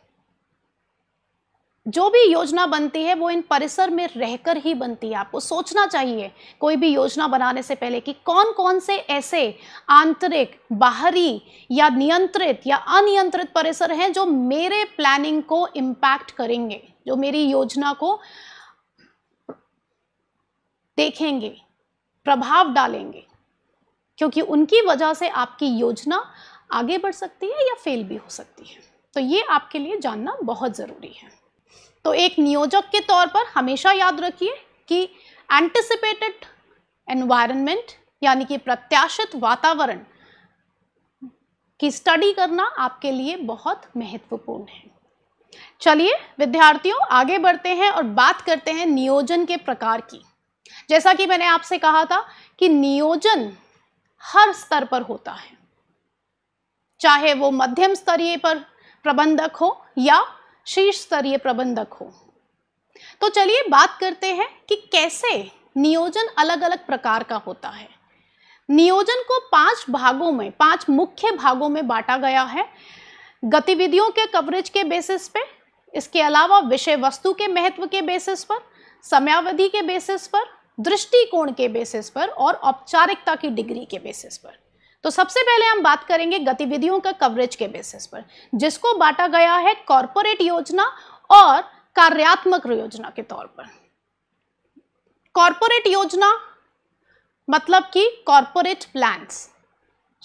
S1: जो भी योजना बनती है, वो इन परिसर में रहकर ही बनती है। आपको सोचना चाहिए कोई भी योजना बनाने से पहले कि कौन कौन से ऐसे आंतरिक, बाहरी या नियंत्रित या अनियंत्रित परिसर हैं जो मेरे प्लानिंग को इम्पैक्ट करेंगे, जो मेरी योजना को देखेंगे, प्रभाव डालेंगे। क्योंकि उनकी वजह से आपकी योजना आगे बढ़ सकती है या फेल भी हो सकती है। तो ये आपके लिए जानना बहुत ज़रूरी है। तो एक नियोजक के तौर पर हमेशा याद रखिए कि एंटिसिपेटेड एनवायरनमेंट यानी कि प्रत्याशित वातावरण की स्टडी करना आपके लिए बहुत महत्वपूर्ण है। चलिए, विद्यार्थियों, आगे बढ़ते हैं और बात करते हैं नियोजन के प्रकार की। जैसा कि मैंने आपसे कहा था कि नियोजन हर स्तर पर होता है। चाहे वो मध्यम स्तरीय पर प्रबंधक हो या शीर्ष स्तरीय प्रबंधक हो। तो चलिए बात करते हैं कि कैसे नियोजन अलग अलग प्रकार का होता है। नियोजन को पाँच भागों में, पाँच मुख्य भागों में बांटा गया है। गतिविधियों के कवरेज के बेसिस पे, इसके अलावा विषय वस्तु के महत्व के बेसिस पर, समयावधि के बेसिस पर, दृष्टिकोण के बेसिस पर और औपचारिकता की डिग्री के बेसिस पर। तो सबसे पहले हम बात करेंगे गतिविधियों का कवरेज के बेसिस पर, जिसको बांटा गया है कॉरपोरेट योजना और कार्यात्मक योजना के तौर पर। कॉरपोरेट योजना मतलब कि कॉरपोरेट प्लान्स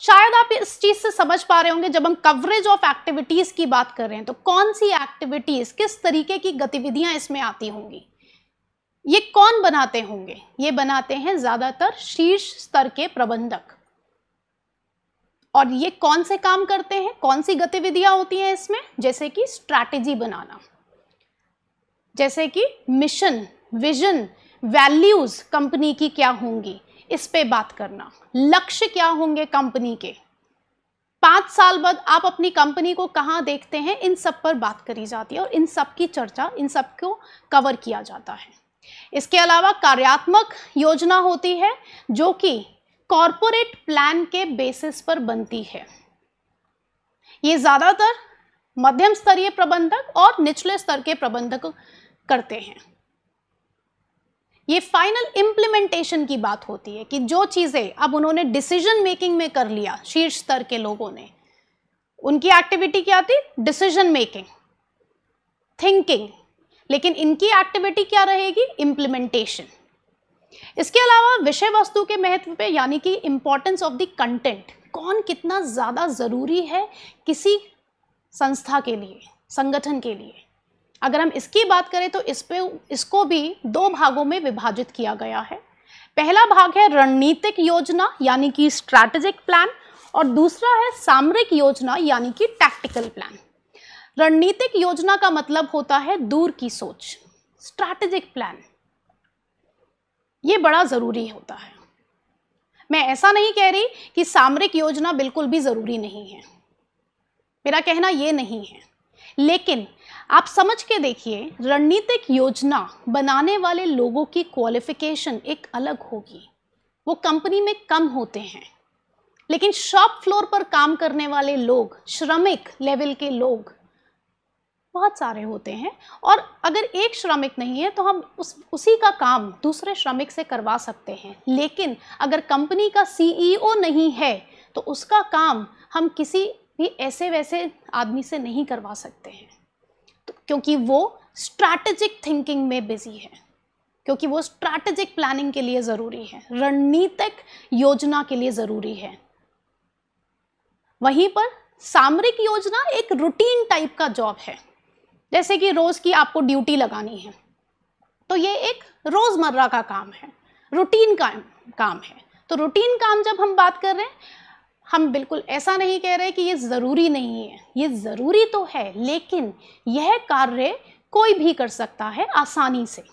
S1: शायद आप इस चीज़ से समझ पा रहे होंगे, जब हम कवरेज ऑफ़ एक्टिविटीज़ की बात कर रहे हैं तो कौन सी एक्टिविटीज़ किस तरीके की गतिविधियाँ इसमें आती होंगी? ये कौन बनाते होंगे? ये बनाते हैं ज़्यादातर शीर्ष स्तर के प्रबंधक। और ये कौन से काम करते हैं? कौन सी गतिविधियाँ होती हैं इसमें? जैसे कि स्ट्रैटेजी बनाना। जैसे कि मिशन विजन वैल्यूज़ कंपनी की क्या होंगी? इस पे बात करना। लक्ष्य क्या होंगे कंपनी के? पाँच साल बाद आप अपनी कंपनी को कहाँ देखते हैं? इन सब पर बात करी जाती है और इन सब की चर्चा, इन सबको कवर किया जाता है। इसके अलावा कार्यात्मक योजना होती है, जो कि कॉरपोरेट प्लान के बेसिस पर बनती है। ये ज़्यादातर मध्यम स्तरीय प्रबंधक और निचले स्तर के प्रबंधक करते हैं। ये फाइनल इम्प्लीमेंटेशन की बात होती है कि जो चीज़ें अब उन्होंने डिसीज़न मेकिंग में कर लिया शीर्ष स्तर के लोगों ने, उनकी एक्टिविटी क्या थी? डिसीज़न मेकिंग थिंकिंग लेकिन इनकी एक्टिविटी क्या रहेगी? इम्प्लीमेंटेशन इसके अलावा विषय वस्तु के महत्व पे, यानी कि इंपॉर्टेंस ऑफ़ द कंटेंट कौन कितना ज़्यादा ज़रूरी है किसी संस्था के लिए, संगठन के लिए? अगर हम इसकी बात करें तो इस पे, इसको भी दो भागों में विभाजित किया गया है। पहला भाग है रणनीतिक योजना, यानी कि स्ट्रैटेजिक प्लान और दूसरा है सामरिक योजना, यानी कि टैक्टिकल प्लान रणनीतिक योजना का मतलब होता है दूर की सोच स्ट्रैटेजिक प्लान ये बड़ा ज़रूरी होता है। मैं ऐसा नहीं कह रही कि सामरिक योजना बिल्कुल भी ज़रूरी नहीं है। मेरा कहना ये नहीं है। लेकिन आप समझ के देखिए, रणनीतिक योजना बनाने वाले लोगों की क्वालिफिकेशन एक अलग होगी। वो कंपनी में कम होते हैं। लेकिन शॉप फ्लोर पर काम करने वाले लोग, श्रमिक लेवल के लोग बहुत सारे होते हैं और अगर एक श्रमिक नहीं है तो हम उस, उसी का काम दूसरे श्रमिक से करवा सकते हैं। लेकिन अगर कंपनी का सीईओ नहीं है तो उसका काम हम किसी भी ऐसे वैसे आदमी से नहीं करवा सकते हैं। तो क्योंकि वो स्ट्रैटेजिक थिंकिंग में बिज़ी है, क्योंकि वो स्ट्रैटेजिक प्लानिंग के लिए ज़रूरी है, रणनीतिक योजना के लिए ज़रूरी है। वहीं पर सामरिक योजना एक रूटीन टाइप का जॉब है। जैसे कि रोज़ की आपको ड्यूटी लगानी है। तो ये एक रोज़मर्रा का काम है, रूटीन का काम है। तो रूटीन काम जब हम बात कर रहे हैं, हम बिल्कुल ऐसा नहीं कह रहे कि ये ज़रूरी नहीं है। ये ज़रूरी तो है, लेकिन यह कार्य कोई भी कर सकता है आसानी से।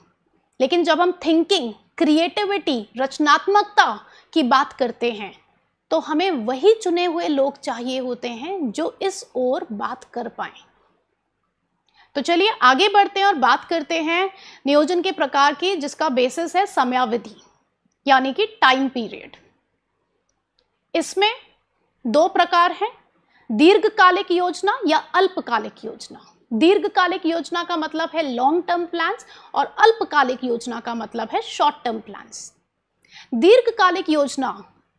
S1: लेकिन जब हम थिंकिंग क्रिएटिविटी रचनात्मकता की बात करते हैं तो हमें वही चुने हुए लोग चाहिए होते हैं जो इस ओर बात कर पाए। तो चलिए आगे बढ़ते हैं और बात करते हैं नियोजन के प्रकार की, जिसका बेसिस है समयावधि, यानी कि टाइम पीरियड इसमें दो प्रकार हैं, दीर्घकालिक योजना या अल्पकालिक योजना. दीर्घकालिक योजना का मतलब है लॉन्ग टर्म प्लान्स और अल्पकालिक योजना का मतलब है शॉर्ट टर्म प्लान्स दीर्घकालिक योजना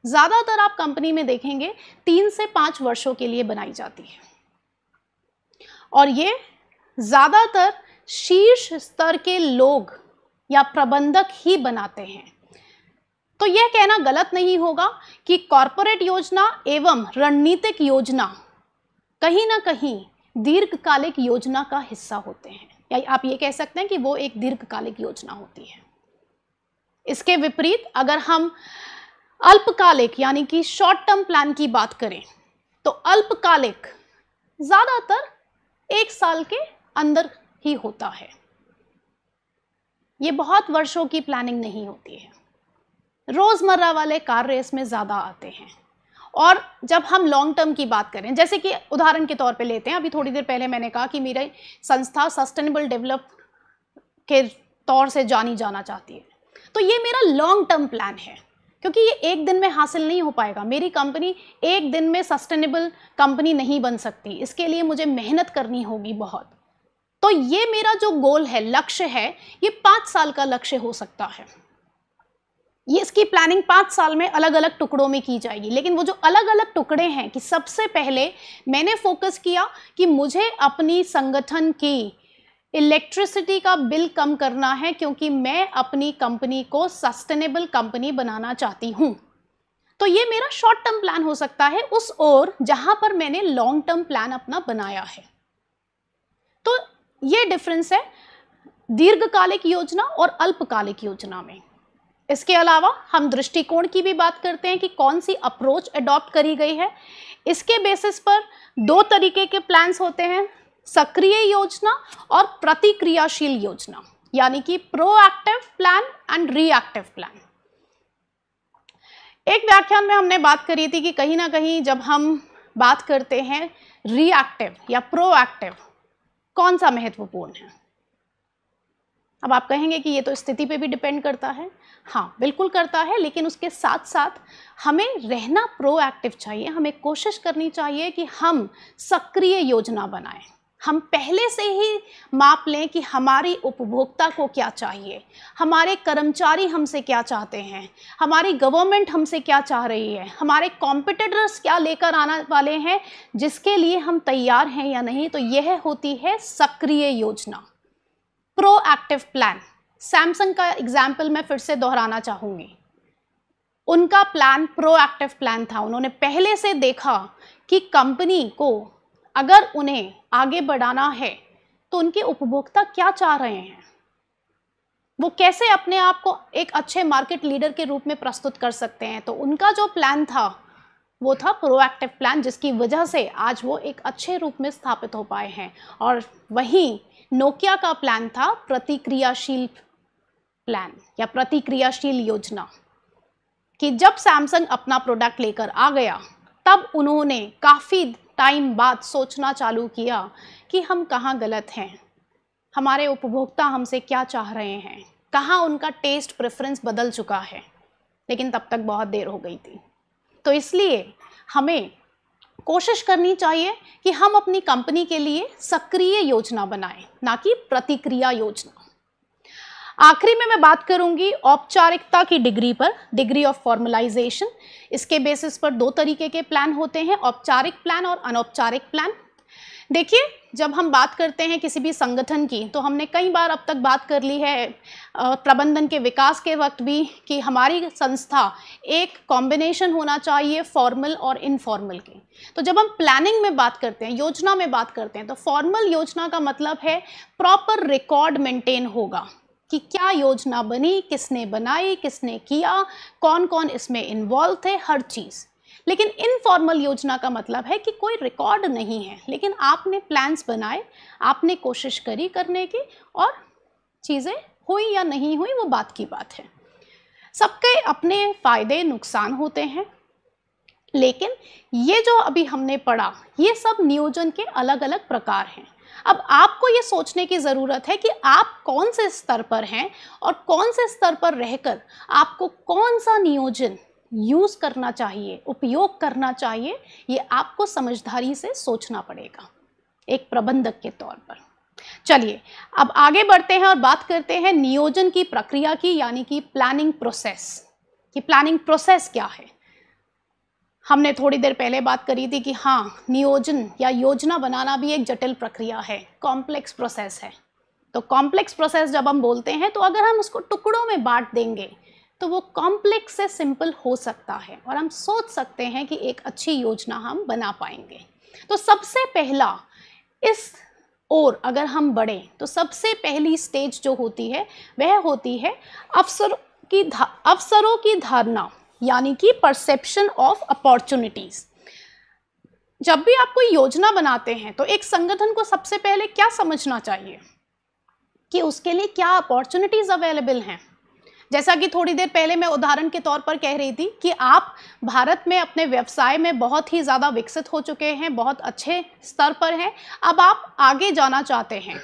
S1: ज़्यादातर आप कंपनी में देखेंगे, तीन से पाँच वर्षों के लिए बनाई जाती है. और ये ज़्यादातर शीर्ष स्तर के लोग या प्रबंधक ही बनाते हैं। तो यह कहना गलत नहीं होगा कि कॉरपोरेट योजना एवं रणनीतिक योजना कहीं ना कहीं दीर्घकालिक योजना का हिस्सा होते हैं। या आप ये कह सकते हैं कि वो एक दीर्घकालिक योजना होती है। इसके विपरीत अगर हम अल्पकालिक यानी कि शॉर्ट टर्म प्लान की बात करें तो अल्पकालिक ज़्यादातर एक साल के अंदर ही होता है। ये बहुत वर्षों की प्लानिंग नहीं होती है। रोज़मर्रा वाले कार्य इसमें ज़्यादा आते हैं। और जब हम लॉन्ग टर्म की बात करें, जैसे कि उदाहरण के तौर पे लेते हैं, अभी थोड़ी देर पहले मैंने कहा कि मेरी संस्था सस्टेनेबल डेवलप के तौर से जानी जाना चाहती है। तो ये मेरा लॉन्ग टर्म प्लान है, क्योंकि ये एक दिन में हासिल नहीं हो पाएगा। मेरी कंपनी एक दिन में सस्टेनेबल कंपनी नहीं बन सकती। इसके लिए मुझे मेहनत करनी होगी बहुत। तो ये मेरा जो गोल है, लक्ष्य है, ये पाँच साल का लक्ष्य हो सकता है। ये इसकी प्लानिंग पाँच साल में अलग अलग टुकड़ों में की जाएगी। लेकिन वो जो अलग अलग टुकड़े हैं कि सबसे पहले मैंने फोकस किया कि मुझे अपनी संगठन की इलेक्ट्रिसिटी का बिल कम करना है क्योंकि मैं अपनी कंपनी को सस्टेनेबल कंपनी बनाना चाहती हूँ। तो ये मेरा शॉर्ट टर्म प्लान हो सकता है उस ओर जहाँ पर मैंने लॉन्ग टर्म प्लान अपना बनाया है। तो ये डिफरेंस है दीर्घकालिक योजना और अल्पकालिक योजना में। इसके अलावा हम दृष्टिकोण की भी बात करते हैं कि कौन सी अप्रोच अडॉप्ट करी गई है। इसके बेसिस पर दो तरीके के प्लान्स होते हैं, सक्रिय योजना और प्रतिक्रियाशील योजना, यानी कि proactive plan and reactive plan एक व्याख्यान में हमने बात करी थी कि कहीं ना कहीं जब हम बात करते हैं रिएक्टिव या प्रोएक्टिव कौन सा महत्वपूर्ण है? अब आप कहेंगे कि ये तो स्थिति पे भी डिपेंड करता है। हाँ बिल्कुल करता है, लेकिन उसके साथ साथ हमें रहना प्रोएक्टिव चाहिए, हमें कोशिश करनी चाहिए कि हम सक्रिय योजना बनाएँ। हम पहले से ही माप लें कि हमारी उपभोक्ता को क्या चाहिए, हमारे कर्मचारी हमसे क्या चाहते हैं, हमारी गवर्नमेंट हमसे क्या चाह रही है, हमारे कॉम्पिटिटर्स क्या लेकर आने वाले हैं, जिसके लिए हम तैयार हैं या नहीं तो यह होती है सक्रिय योजना। प्रोएक्टिव प्लान सैमसंग का एग्ज़ाम्पल मैं फिर से दोहराना चाहूँगी। उनका प्लान प्रोएक्टिव प्लान था। उन्होंने पहले से देखा कि कंपनी को अगर उन्हें आगे बढ़ाना है तो उनके उपभोक्ता क्या चाह रहे हैं? वो कैसे अपने आप को एक अच्छे मार्केट लीडर के रूप में प्रस्तुत कर सकते हैं? तो उनका जो प्लान था, वो था प्रोएक्टिव प्लान जिसकी वजह से आज वो एक अच्छे रूप में स्थापित हो पाए हैं। और वहीं नोकिया का प्लान था प्रतिक्रियाशील प्लान या प्रतिक्रियाशील योजना, कि जब सैमसंग अपना प्रोडक्ट लेकर आ गया, तब उन्होंने काफ़ी टाइम बाद सोचना चालू किया कि हम कहाँ गलत हैं? हमारे उपभोक्ता हमसे क्या चाह रहे हैं? कहाँ उनका टेस्ट प्रेफरेंस बदल चुका है? लेकिन तब तक बहुत देर हो गई थी। तो इसलिए हमें कोशिश करनी चाहिए कि हम अपनी कंपनी के लिए सक्रिय योजना बनाएँ, ना कि प्रतिक्रिया योजना। आखिरी में मैं बात करूँगी औपचारिकता की डिग्री पर, डिग्री ऑफ़ फॉर्मलाइजेशन। इसके बेसिस पर दो तरीके के प्लान होते हैं, औपचारिक प्लान और अनौपचारिक प्लान देखिए, जब हम बात करते हैं किसी भी संगठन की तो हमने कई बार अब तक बात कर ली है प्रबंधन के विकास के वक्त भी, कि हमारी संस्था एक कॉम्बिनेशन होना चाहिए फॉर्मल और इनफॉर्मल की। तो जब हम प्लानिंग में बात करते हैं, योजना में बात करते हैं तो फॉर्मल योजना का मतलब है प्रॉपर रिकॉर्ड मेंटेन होगा। कि क्या योजना बनी, किसने बनाई, किसने किया कौन कौन इसमें इन्वॉल्व थे, हर चीज़। लेकिन इनफॉर्मल योजना का मतलब है कि कोई रिकॉर्ड नहीं है, लेकिन आपने प्लान्स बनाए, आपने कोशिश करी करने की और चीज़ें हुई या नहीं हुई, वो बात की बात है। सबके अपने फ़ायदे, नुकसान होते हैं, लेकिन ये जो अभी हमने पढ़ा, ये सब नियोजन के अलग अलग प्रकार हैं। अब आपको ये सोचने की ज़रूरत है कि आप कौन से स्तर पर हैं और कौन से स्तर पर रहकर आपको कौन सा नियोजन यूज़ करना चाहिए, उपयोग करना चाहिए, ये आपको समझदारी से सोचना पड़ेगा, एक प्रबंधक के तौर पर। चलिए, अब आगे बढ़ते हैं और बात करते हैं नियोजन की प्रक्रिया की, यानी कि प्लानिंग प्रोसेस कि प्लानिंग प्रोसेस क्या है? हमने थोड़ी देर पहले बात करी थी कि हाँ नियोजन या योजना बनाना भी एक जटिल प्रक्रिया है कॉम्प्लेक्स प्रोसेस है। तो कॉम्प्लेक्स प्रोसेस जब हम बोलते हैं तो अगर हम उसको टुकड़ों में बांट देंगे तो वो कॉम्प्लेक्स से सिंपल हो सकता है और हम सोच सकते हैं कि एक अच्छी योजना हम बना पाएँगे। तो सबसे पहला, इस और अगर हम बढ़ें तो सबसे पहली स्टेज जो होती है, वह होती है अवसर की अफसरों की धारणा। यानी कि परसेप्शन ऑफ़ अपॉर्चुनिटीज़ जब भी आप कोई योजना बनाते हैं तो एक संगठन को सबसे पहले क्या समझना चाहिए? कि उसके लिए क्या अपॉर्चुनिटीज़ अवेलेबल हैं। जैसा कि थोड़ी देर पहले मैं उदाहरण के तौर पर कह रही थी कि आप भारत में अपने व्यवसाय में बहुत ही ज़्यादा विकसित हो चुके हैं, बहुत अच्छे स्तर पर हैं। अब आप आगे जाना चाहते हैं।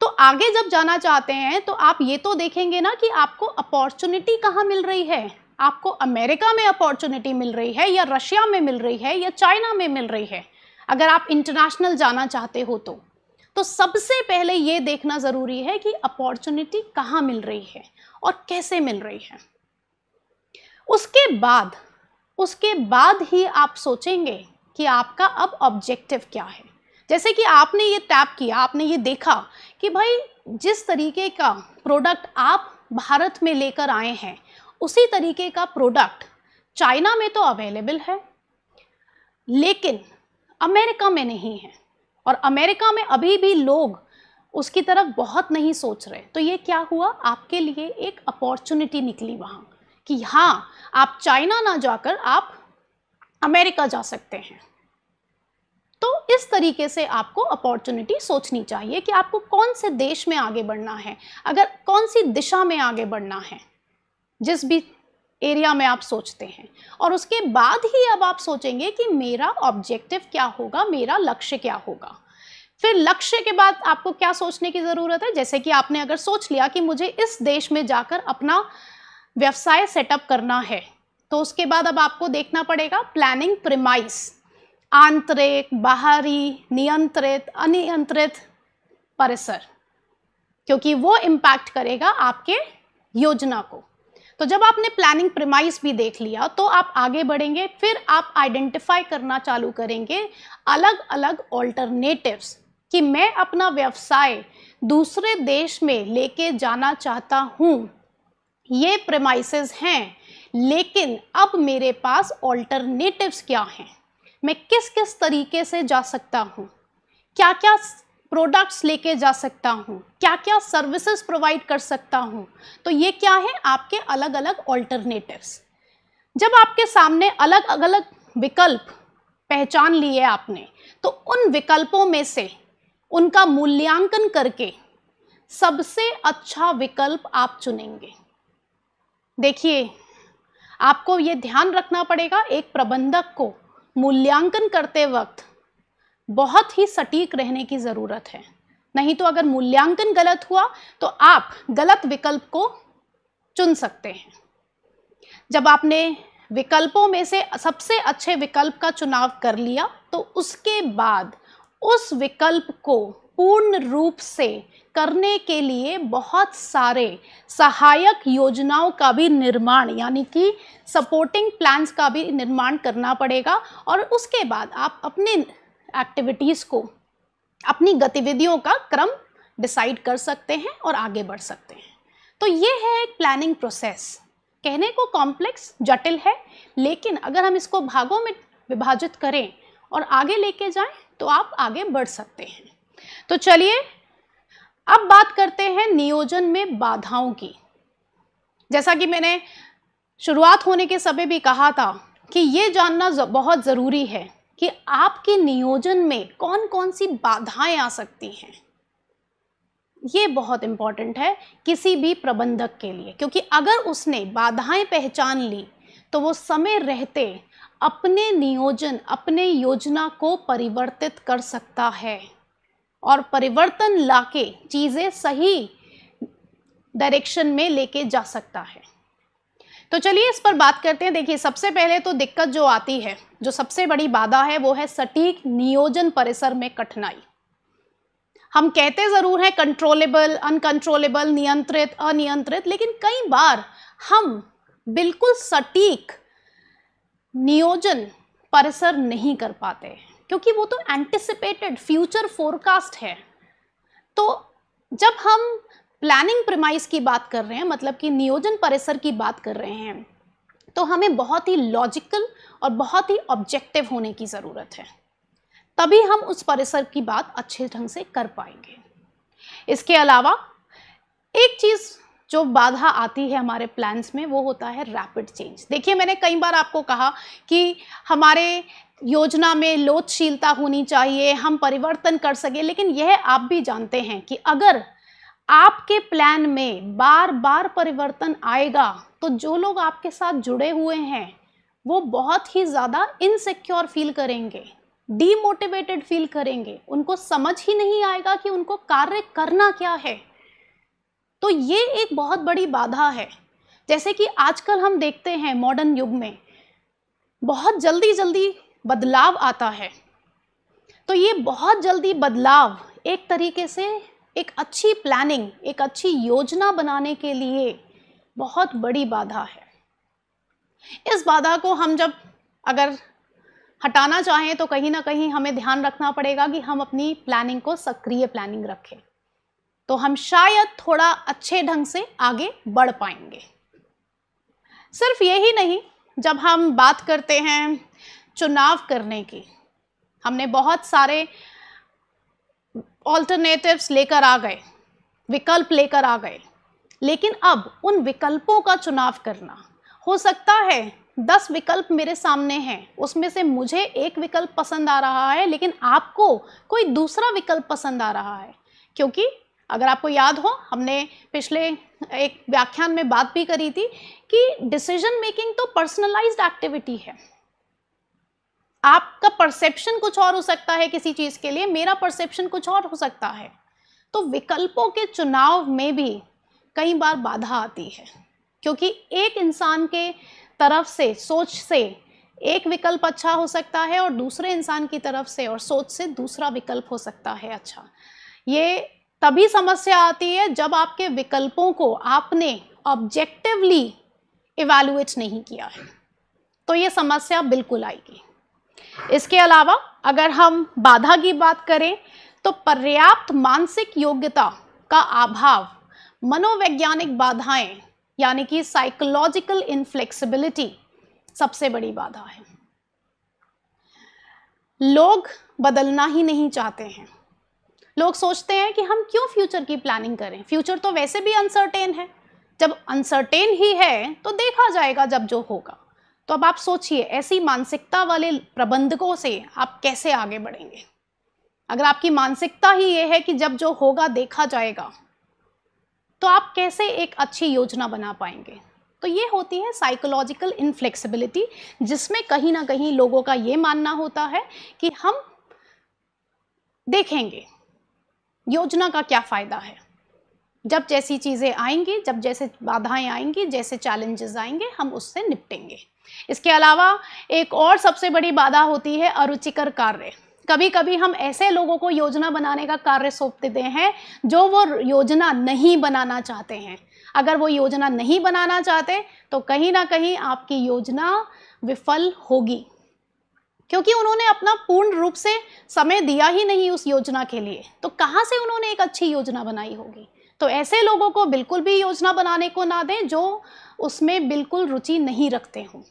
S1: तो आगे जब जाना चाहते हैं तो आप ये तो देखेंगे ना कि आपको अपॉर्चुनिटी कहाँ मिल रही है। आपको अमेरिका में अपॉर्चुनिटी मिल रही है या रशिया में मिल रही है या चाइना में मिल रही है, अगर आप इंटरनेशनल जाना चाहते हो तो। तो सबसे पहले ये देखना ज़रूरी है कि अपॉर्चुनिटी कहाँ मिल रही है और कैसे मिल रही है। उसके बाद उसके बाद ही आप सोचेंगे कि आपका अब ऑब्जेक्टिव क्या है। जैसे कि आपने ये टैप किया, आपने ये देखा कि भाई जिस तरीके का प्रोडक्ट आप भारत में लेकर आए हैं उसी तरीके का प्रोडक्ट चाइना में तो अवेलेबल है, लेकिन अमेरिका में नहीं है। और अमेरिका में अभी भी लोग उसकी तरफ़ बहुत नहीं सोच रहे। तो ये क्या हुआ? आपके लिए एक अपॉर्चुनिटी निकली वहाँ कि हाँ आप चाइना ना जाकर आप अमेरिका जा सकते हैं। तो इस तरीके से आपको अपॉर्चुनिटी सोचनी चाहिए कि आपको कौन से देश में आगे बढ़ना है, अगर कौन सी दिशा में आगे बढ़ना है। जिस भी एरिया में आप सोचते हैं। और उसके बाद ही अब आप सोचेंगे कि मेरा ऑब्जेक्टिव क्या होगा, मेरा लक्ष्य क्या होगा। फिर लक्ष्य के बाद आपको क्या सोचने की ज़रूरत है? जैसे कि आपने अगर सोच लिया कि मुझे इस देश में जाकर अपना व्यवसाय सेटअप करना है तो उसके बाद अब आपको देखना पड़ेगा प्लानिंग प्रिमाइस आंतरिक, बाहरी, नियंत्रित, अनियंत्रित परिसर। क्योंकि वो इम्पैक्ट करेगा आपके योजना को। तो जब आपने प्लानिंग प्रिमाइस भी देख लिया तो आप आगे बढ़ेंगे, फिर आप आइडेंटिफाई करना चालू करेंगे अलग अलग ऑल्टरनेटिव्स कि मैं अपना व्यवसाय दूसरे देश में लेके जाना चाहता हूँ। ये प्रेमाइसेस हैं, लेकिन अब मेरे पास ऑल्टरनेटिव्स क्या हैं? मैं किस किस तरीके से जा सकता हूँ? क्या क्या प्रोडक्ट्स लेके जा सकता हूँ क्या क्या सर्विसेज़ प्रोवाइड कर सकता हूँ तो ये क्या है आपके अलग अलग ऑल्टरनेटिव्स जब आपके सामने अलग अलग विकल्प पहचान लिए आपने तो उन विकल्पों में से उनका मूल्यांकन करके सबसे अच्छा विकल्प आप चुनेंगे। देखिए, आपको ये ध्यान रखना पड़ेगा एक प्रबंधक को मूल्यांकन करते वक्त बहुत ही सटीक रहने की ज़रूरत है। नहीं तो अगर मूल्यांकन गलत हुआ तो आप गलत विकल्प को चुन सकते हैं। जब आपने विकल्पों में से सबसे अच्छे विकल्प का चुनाव कर लिया तो उसके बाद उस विकल्प को पूर्ण रूप से करने के लिए बहुत सारे सहायक योजनाओं का भी निर्माण, यानी कि सपोर्टिंग प्लान्स का भी निर्माण करना पड़ेगा। और उसके बाद आप अपने एक्टिविटीज़ को, अपनी गतिविधियों का क्रम डिसाइड कर सकते हैं और आगे बढ़ सकते हैं। तो ये है एक प्लानिंग प्रोसेस कहने को कॉम्प्लेक्स जटिल है, लेकिन अगर हम इसको भागों में विभाजित करें और आगे लेके जाएँ तो आप आगे बढ़ सकते हैं। तो चलिए, अब बात करते हैं नियोजन में बाधाओं की। जैसा कि मैंने शुरुआत होने के समय भी कहा था कि ये जानना बहुत ज़रूरी है। कि आपके नियोजन में कौन कौन सी बाधाएँ आ सकती हैं। ये बहुत इंपॉर्टेंट है किसी भी प्रबंधक के लिए, क्योंकि अगर उसने बाधाएँ पहचान ली तो वो समय रहते अपने नियोजन, अपने योजना को परिवर्तित कर सकता है। और परिवर्तन लाके चीज़ें सही डायरेक्शन में लेके जा सकता है। तो चलिए इस पर बात करते हैं। देखिए, सबसे पहले तो दिक्कत जो आती है जो सबसे बड़ी बाधा है, वो है सटीक नियोजन परिसर में कठिनाई। हम कहते ज़रूर हैं कंट्रोलेबल अनकंट्रोलेबल नियंत्रित, अनियंत्रित, लेकिन कई बार हम बिल्कुल सटीक नियोजन परिसर नहीं कर पाते, क्योंकि वो तो एंटिसिपेटेड फ्यूचर फोरकास्ट है। तो जब हम प्लानिंग प्रिमाइस की बात कर रहे हैं मतलब कि नियोजन परिसर की बात कर रहे हैं तो हमें बहुत ही लॉजिकल और बहुत ही ऑब्जेक्टिव होने की ज़रूरत है। तभी हम उस परिसर की बात अच्छे ढंग से कर पाएँगे। इसके अलावा, एक चीज़ जो बाधा आती है हमारे प्लान्स में, वो होता है रैपिड चेंज देखिए, मैंने कई बार आपको कहा कि हमारे योजना में लोचशीलता होनी चाहिए, हम परिवर्तन कर सके, लेकिन यह आप भी जानते हैं कि अगर आपके प्लान में बार बार परिवर्तन आएगा तो जो लोग आपके साथ जुड़े हुए हैं, वो बहुत ही ज़्यादा इनसिक्योर फील करेंगे डीमोटिवेटेड फील करेंगे। उनको समझ ही नहीं आएगा कि उनको कार्य करना क्या है। तो ये एक बहुत बड़ी बाधा है। जैसे कि आजकल हम देखते हैं मॉडर्न युग में, बहुत जल्दी जल्दी बदलाव आता है। तो ये बहुत जल्दी बदलाव एक तरीके से एक अच्छी प्लानिंग एक अच्छी योजना बनाने के लिए बहुत बड़ी बाधा है। इस बाधा को हम जब अगर हटाना चाहें तो कहीं ना कहीं हमें ध्यान रखना पड़ेगा कि हम अपनी प्लानिंग को सक्रिय प्लानिंग रखें। तो हम शायद थोड़ा अच्छे ढंग से आगे बढ़ पाएँगे। सिर्फ़ यही नहीं, जब हम बात करते हैं चुनाव करने की, हमने बहुत सारे ऑल्टरनेटिव्स लेकर आ गए, विकल्प लेकर आ गए। लेकिन अब उन विकल्पों का चुनाव करना। हो सकता है दस विकल्प मेरे सामने हैं, उसमें से मुझे एक विकल्प पसंद आ रहा है, लेकिन आपको कोई दूसरा विकल्प पसंद आ रहा है। क्योंकि अगर आपको याद हो, हमने पिछले एक व्याख्यान में बात भी करी थी कि डिसीज़न मेकिंग तो पर्सनलाइज्ड एक्टिविटी है। आपका परसेप्शन कुछ और हो सकता है किसी चीज़ के लिए, मेरा परसेप्शन कुछ और हो सकता है। तो विकल्पों के चुनाव में भी कई बार बाधा आती है। क्योंकि एक इंसान के तरफ़ से, सोच से एक विकल्प अच्छा हो सकता है और दूसरे इंसान की तरफ़ से और सोच से दूसरा विकल्प हो सकता है अच्छा। ये तभी समस्या आती है जब आपके विकल्पों को आपने ऑब्जेक्टिवली इवेलुएट नहीं किया है। तो ये समस्या बिल्कुल आएगी। इसके अलावा अगर हम बाधा की बात करें तो पर्याप्त मानसिक योग्यता का अभाव मनोवैज्ञानिक बाधाएँ, यानी कि साइकोलॉजिकल इनफ्लेक्सिबिलिटी सबसे बड़ी बाधा है। लोग बदलना ही नहीं चाहते हैं। लोग सोचते हैं कि हम क्यों फ्यूचर की प्लानिंग करें? फ्यूचर तो वैसे भी अनसर्टेन है। जब अनसर्टेन ही है तो देखा जाएगा जब जो होगा। तो अब आप सोचिए, ऐसी मानसिकता वाले प्रबंधकों से आप कैसे आगे बढ़ेंगे? अगर आपकी मानसिकता ही ये है कि जब जो होगा, देखा जाएगा तो आप कैसे एक अच्छी योजना बना पाएँगे? तो ये होती है साइकोलॉजिकल इनफ्लेक्सिबिलिटी जिसमें कहीं ना कहीं लोगों का ये मानना होता है कि हम देखेंगे योजना का क्या फ़ायदा है। जब जैसी चीज़ें आएँगी, जब जैसे बाधाएँ आएँगी, जैसे चैलेंजेस आएँगे, हम उससे निपटेंगे। इसके अलावा एक और सबसे बड़ी बाधा होती है अरुचिकर कार्य। कभी कभी हम ऐसे लोगों को योजना बनाने का कार्य सौंप देते हैं, जो वो योजना नहीं बनाना चाहते हैं। अगर वो योजना नहीं बनाना चाहते तो कहीं ना कहीं आपकी योजना विफल होगी। क्योंकि उन्होंने अपना पूर्ण रूप से समय दिया ही नहीं उस योजना के लिए तो कहाँ से उन्होंने एक अच्छी योजना बनाई होगी? तो ऐसे लोगों को बिल्कुल भी योजना बनाने को ना दें, जो उसमें बिल्कुल रुचि नहीं रखते हों।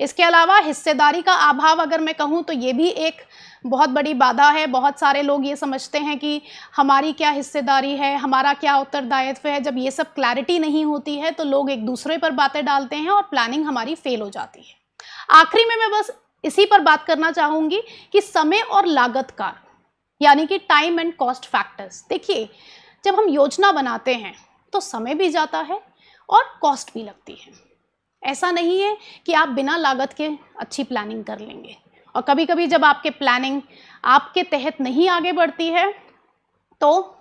S1: इसके अलावा हिस्सेदारी का अभाव अगर मैं कहूँ तो ये भी एक बहुत बड़ी बाधा है, बहुत सारे लोग ये समझते हैं कि हमारी क्या हिस्सेदारी है, हमारा क्या उत्तरदायित्व है। जब ये सब क्लैरिटी नहीं होती है तो लोग एक दूसरे पर बातें डालते हैं और प्लानिंग हमारी फेल हो जाती है। आखिरी में मैं बस इसी पर बात करना चाहूँगी कि समय और लागत का, यानी कि टाइम एंड कॉस्ट फैक्टर्स देखिए, जब हम योजना बनाते हैं तो समय भी जाता है और कॉस्ट भी लगती है। ऐसा नहीं है कि आप बिना लागत के अच्छी प्लानिंग कर लेंगे। और कभी कभी जब आपके प्लानिंग आपके तहत नहीं आगे बढ़ती है तो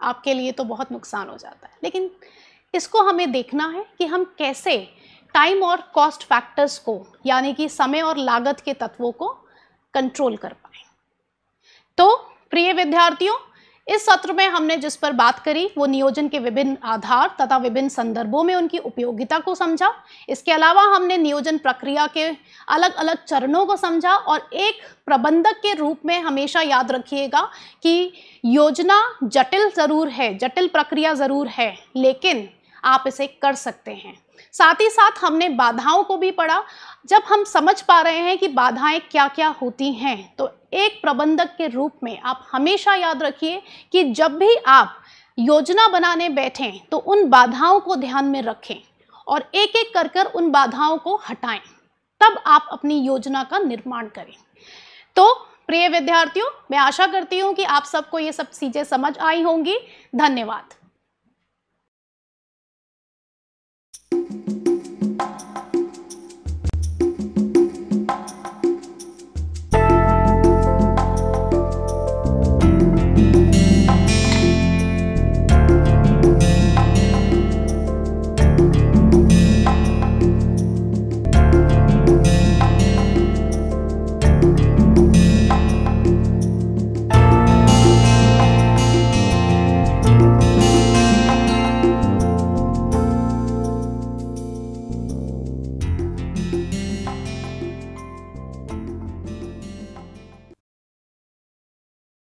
S1: आपके लिए तो बहुत नुकसान हो जाता है। लेकिन इसको हमें देखना है कि हम कैसे टाइम और कॉस्ट फैक्टर्स को, यानी कि समय और लागत के तत्वों को कंट्रोल कर पाए। तो प्रिय विद्यार्थियों इस सत्र में हमने जिस पर बात करी, वो नियोजन के विभिन्न आधार तथा विभिन्न संदर्भों में उनकी उपयोगिता को समझा। इसके अलावा हमने नियोजन प्रक्रिया के अलग अलग चरणों को समझा और एक प्रबंधक के रूप में हमेशा याद रखिएगा कि योजना जटिल ज़रूर है, जटिल प्रक्रिया ज़रूर है, लेकिन आप इसे कर सकते हैं। साथ ही साथ हमने बाधाओं को भी पढ़ा। जब हम समझ पा रहे हैं कि बाधाएँ क्या क्या होती हैं तो एक प्रबंधक के रूप में आप हमेशा याद रखिए कि जब भी आप योजना बनाने बैठें तो उन बाधाओं को ध्यान में रखें और एक एक कर कर उन बाधाओं को हटाएँ। तब आप अपनी योजना का निर्माण करें। तो प्रिय विद्यार्थियों, मैं आशा करती हूँ कि आप सबको ये सब चीज़ें समझ आई होंगी। धन्यवाद।